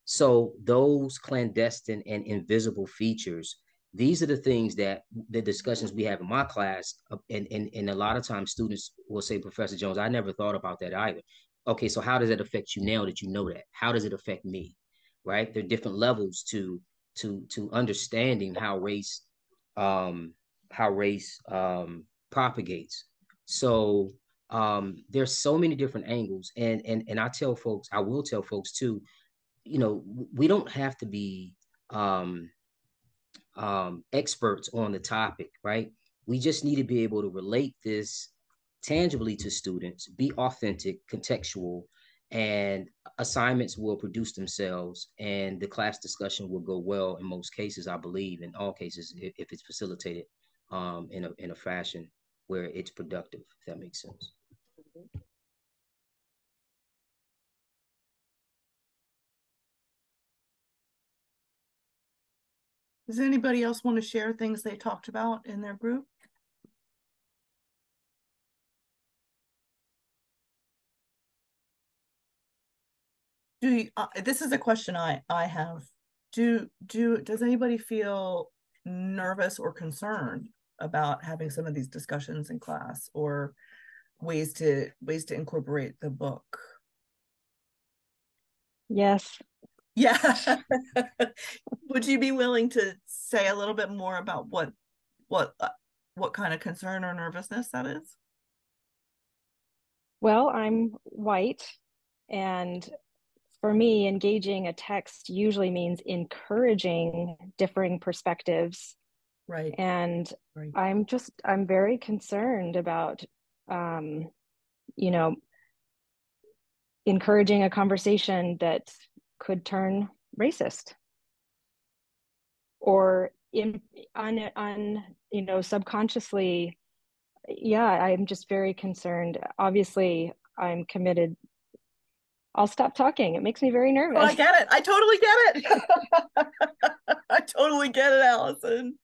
So those clandestine and invisible features, these are the things that the discussions we have in my class, uh, and and, and a lot of times students will say, Professor Jones, I never thought about that either okay, so how does it affect you now that you know that? How does it affect me? Right? There are different levels to to to understanding how race um how race um propagates. So um there's so many different angles and and and I tell folks, I will tell folks too, you know, we don't have to be um um experts on the topic, right? We just need to be able to relate this tangibly to students, be authentic, contextual, and assignments will produce themselves and the class discussion will go well in most cases, I believe, in all cases, if, if it's facilitated um, in, a, in a fashion where it's productive, if that makes sense. Does anybody else want to share things they talked about in their group? do you, uh, this is a question I I have. Do do does anybody feel nervous or concerned about having some of these discussions in class or ways to ways to incorporate the book? Yes. Yeah. Would you be willing to say a little bit more about what what uh, what kind of concern or nervousness that is? Well, I'm white and for me, engaging a text usually means encouraging differing perspectives. Right. And right. I'm just, I'm very concerned about, um, you know, encouraging a conversation that could turn racist or in on on you know subconsciously yeah i'm just very concerned obviously i'm committed I'll stop talking. It makes me very nervous. I get it. I totally get it. I totally get it, Allison.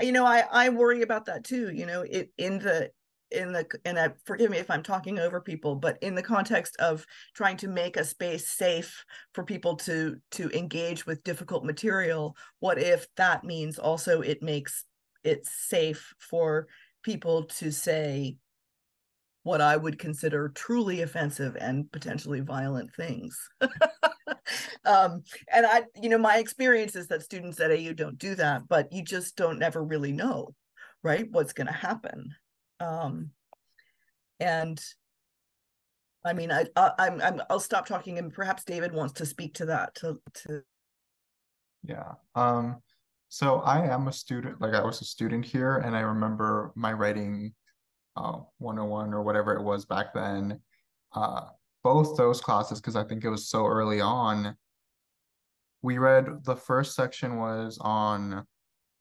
You know, I I worry about that too. You know, it in the in the and I, forgive me if I'm talking over people, but in the context of trying to make a space safe for people to to engage with difficult material, what if that means also it makes it safe for people to say what I would consider truly offensive and potentially violent things. um, and I, you know, my experience is that students at AU don't do that, but you just don't ever really know, right? What's going to happen. Um, and I mean, I, I, I'm, I'm, I'll stop talking, and perhaps David wants to speak to that. To, to. Yeah. Um. So I am a student. Like I was a student here, and I remember my writing uh, 101 or whatever it was back then. Uh, both those classes, because I think it was so early on, we read the first section was on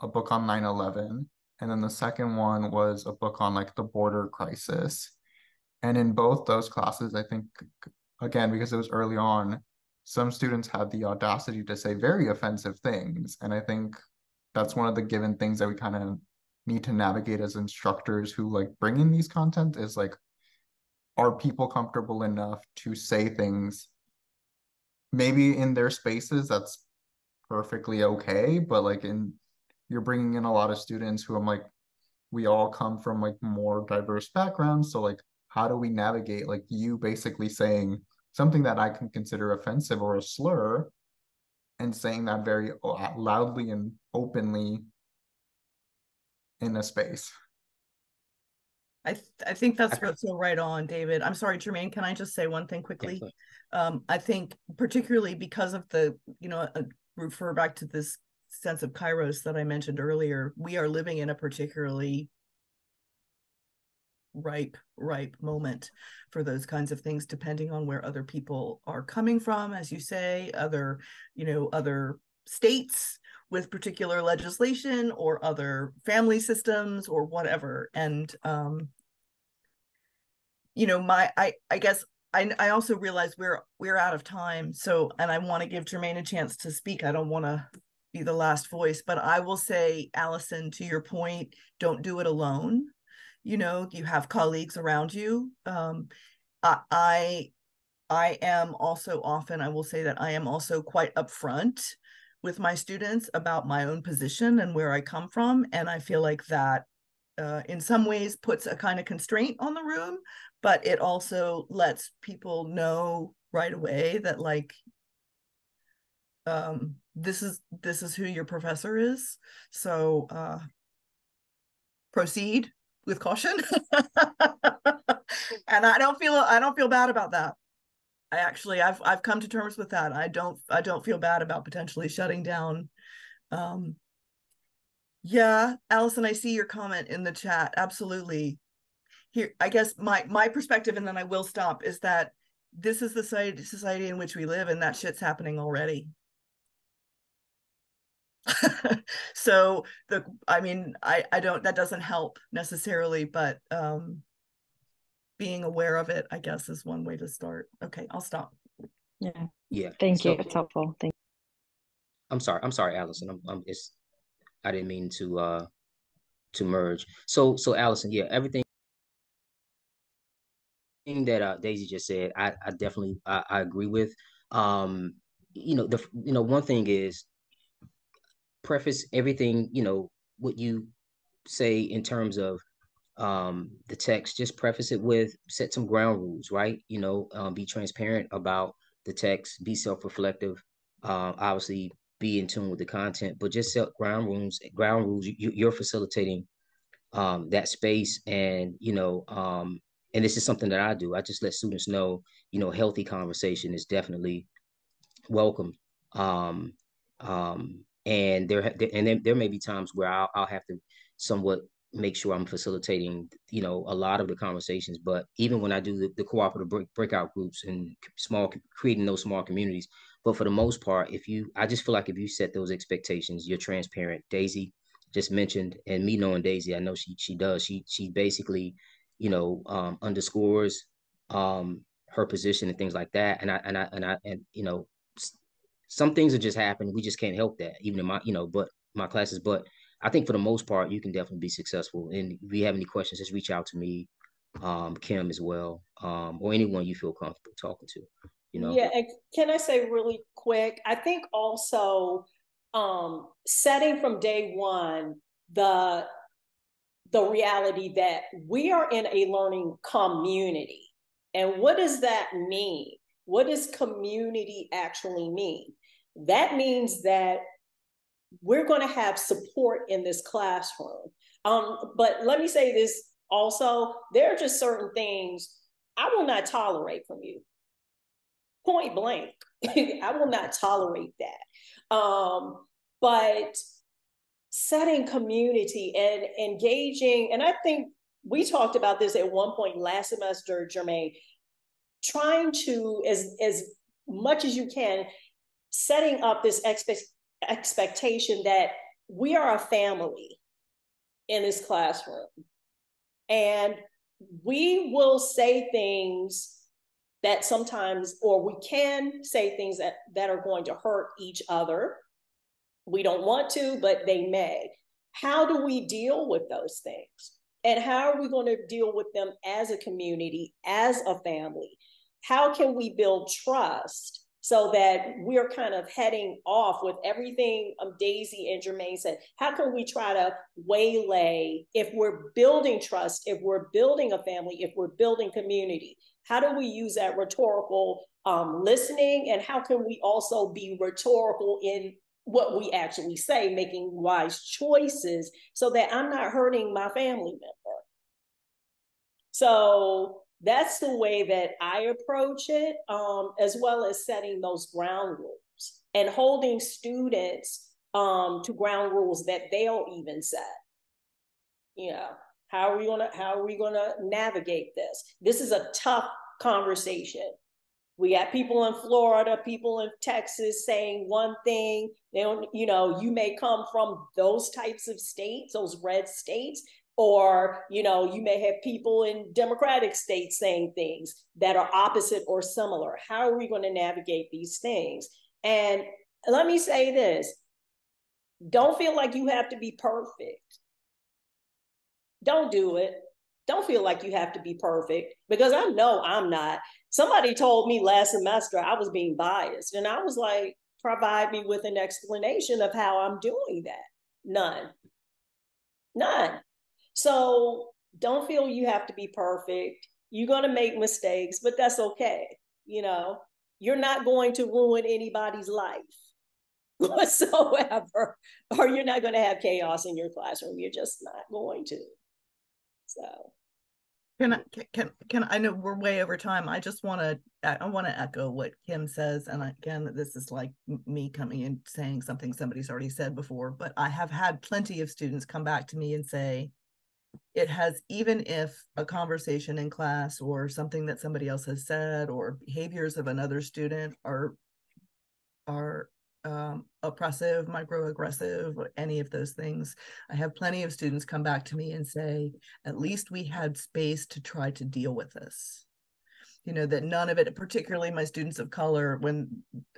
a book on 9 11. And then the second one was a book on like the border crisis. And in both those classes, I think, again, because it was early on, some students had the audacity to say very offensive things. And I think that's one of the given things that we kind of need to navigate as instructors who like bring in these content is like are people comfortable enough to say things maybe in their spaces that's perfectly okay but like in you're bringing in a lot of students who i'm like we all come from like more diverse backgrounds so like how do we navigate like you basically saying something that i can consider offensive or a slur and saying that very uh, loudly and openly in a space I th- I think that's what's so right on, David. I'm sorry, Jermaine. Can I just say one thing quickly? Um, I think particularly because of the, you know, uh, refer back to this sense of kairos that I mentioned earlier. We are living in a particularly ripe, ripe moment for those kinds of things, depending on where other people are coming from, as you say, other, you know, other states with particular legislation or other family systems or whatever. And um, you know, my I I guess I I also realize we're we're out of time. So and I want to give Jermaine a chance to speak. I don't want to be the last voice, but I will say, Allison, to your point, don't do it alone. You know, you have colleagues around you. Um, I, I I am also often, I will say that I am also quite upfront with my students about my own position and where I come from. And I feel like that uh, in some ways puts a kind of constraint on the room, but it also lets people know right away that like um, this is this is who your professor is. So uh, proceed with caution. and I don't feel I don't feel bad about that. I actually I've I've come to terms with that. I don't I don't feel bad about potentially shutting down. Um yeah, Allison, I see your comment in the chat. Absolutely. Here, I guess my my perspective, and then I will stop, is that this is the society in which we live, and that shit's happening already. so the I mean, I I don't that doesn't help necessarily, but um being aware of it, I guess, is one way to start. Okay, I'll stop. Yeah. Yeah. Thank So- you. It's helpful. Thank You. I'm sorry. I'm sorry, Allison. I'm, I'm it's I didn't mean to uh to merge. So so Allison, yeah, everything that uh, Daisy just said, I, I definitely I, I agree with. Um, you know, the you know, one thing is preface everything, you know, what you say in terms of um the text, just preface it with set some ground rules, right? You know, um, be transparent about the text, be self-reflective, uh, obviously be in tune with the content, but just set ground rules, ground rules, you, you're facilitating um that space and you know um and this is something that I do. I just let students know, you know, healthy conversation is definitely welcome. Um, um, and there and then there may be times where I'll, I'll have to somewhat make sure I'm facilitating, you know, a lot of the conversations. But even when I do the, the cooperative break, breakout groups and small creating those small communities, but for the most part, if you, I just feel like if you set those expectations, you're transparent. Daisy just mentioned, and me knowing Daisy, I know she she does. She she basically, you know, um, underscores um her position and things like that. And I and I and I and you know, some things have just happened. We just can't help that, even in my you know, but my classes. But I think for the most part, you can definitely be successful. And if you have any questions, just reach out to me, um, Kim as well, um, or anyone you feel comfortable talking to. You know. Yeah, and can I say really quick? I think also um, setting from day one the the reality that we are in a learning community. And what does that mean? What does community actually mean? That means that we're going to have support in this classroom. Um, but let me say this also there are just certain things I will not tolerate from you. Point blank. I will not tolerate that. Um, but setting community and engaging, and I think we talked about this at one point last semester, Jermaine, trying to, as, as much as you can, setting up this expect, expectation that we are a family in this classroom. And we will say things that sometimes, or we can say things that, that are going to hurt each other. We don't want to, but they may. how do we deal with those things? And how are we going to deal with them as a community, as a family? How can we build trust so that we're kind of heading off with everything um, Daisy and Jermaine said? How can we try to waylay if we're building trust, if we're building a family, if we're building community? How do we use that rhetorical um, listening? And how can we also be rhetorical in what we actually say, making wise choices so that I'm not hurting my family member. So that's the way that I approach it, um, as well as setting those ground rules and holding students um, to ground rules that they'll even set. You know, how are we gonna how are we gonna navigate this? This is a tough conversation. We got people in Florida, people in Texas saying one thing. They don't, you know, you may come from those types of states, those red states, or you know, you may have people in democratic states saying things that are opposite or similar. How are we going to navigate these things? And let me say this: don't feel like you have to be perfect. Don't do it. Don't feel like you have to be perfect because I know I'm not somebody told me last semester I was being biased. And I was like, provide me with an explanation of how I'm doing that. None. None. So don't feel you have to be perfect. You're going to make mistakes, but that's okay. You know, you're not going to ruin anybody's life whatsoever, or you're not going to have chaos in your classroom. You're just not going to. So can I can can I know we're way over time. I just want to I want to echo what Kim says, and again, this is like me coming in saying something somebody's already said before. But I have had plenty of students come back to me and say, it has even if a conversation in class or something that somebody else has said or behaviors of another student are are um, oppressive, microaggressive, any of those things. I have plenty of students come back to me and say, at least we had space to try to deal with this. You know, that none of it, particularly my students of color, when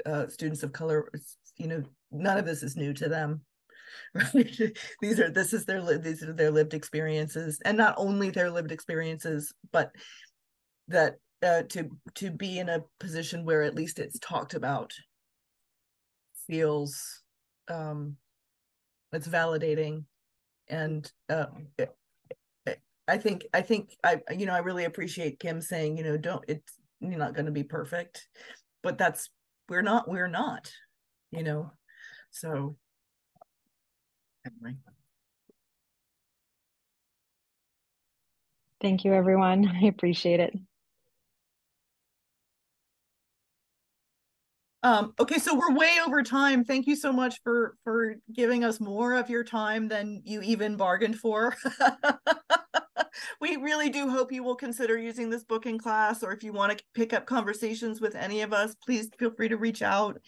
uh, students of color, you know, none of this is new to them. These are this is their these are their lived experiences, and not only their lived experiences, but that uh, to to be in a position where at least it's talked about feels um it's validating and uh, I think I think I you know I really appreciate Kim saying you know don't it's you're not going to be perfect but that's we're not we're not you know? So Thank you everyone. I appreciate it. Um, okay, so we're way over time. Thank you so much for for giving us more of your time than you even bargained for. we really do hope you will consider using this book in class, or if you want to pick up conversations with any of us, please feel free to reach out.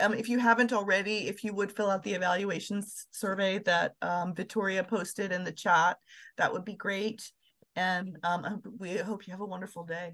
Um, if you haven't already, if you would fill out the evaluations survey that um, Victoria posted in the chat, that would be great. And um, we hope you have a wonderful day.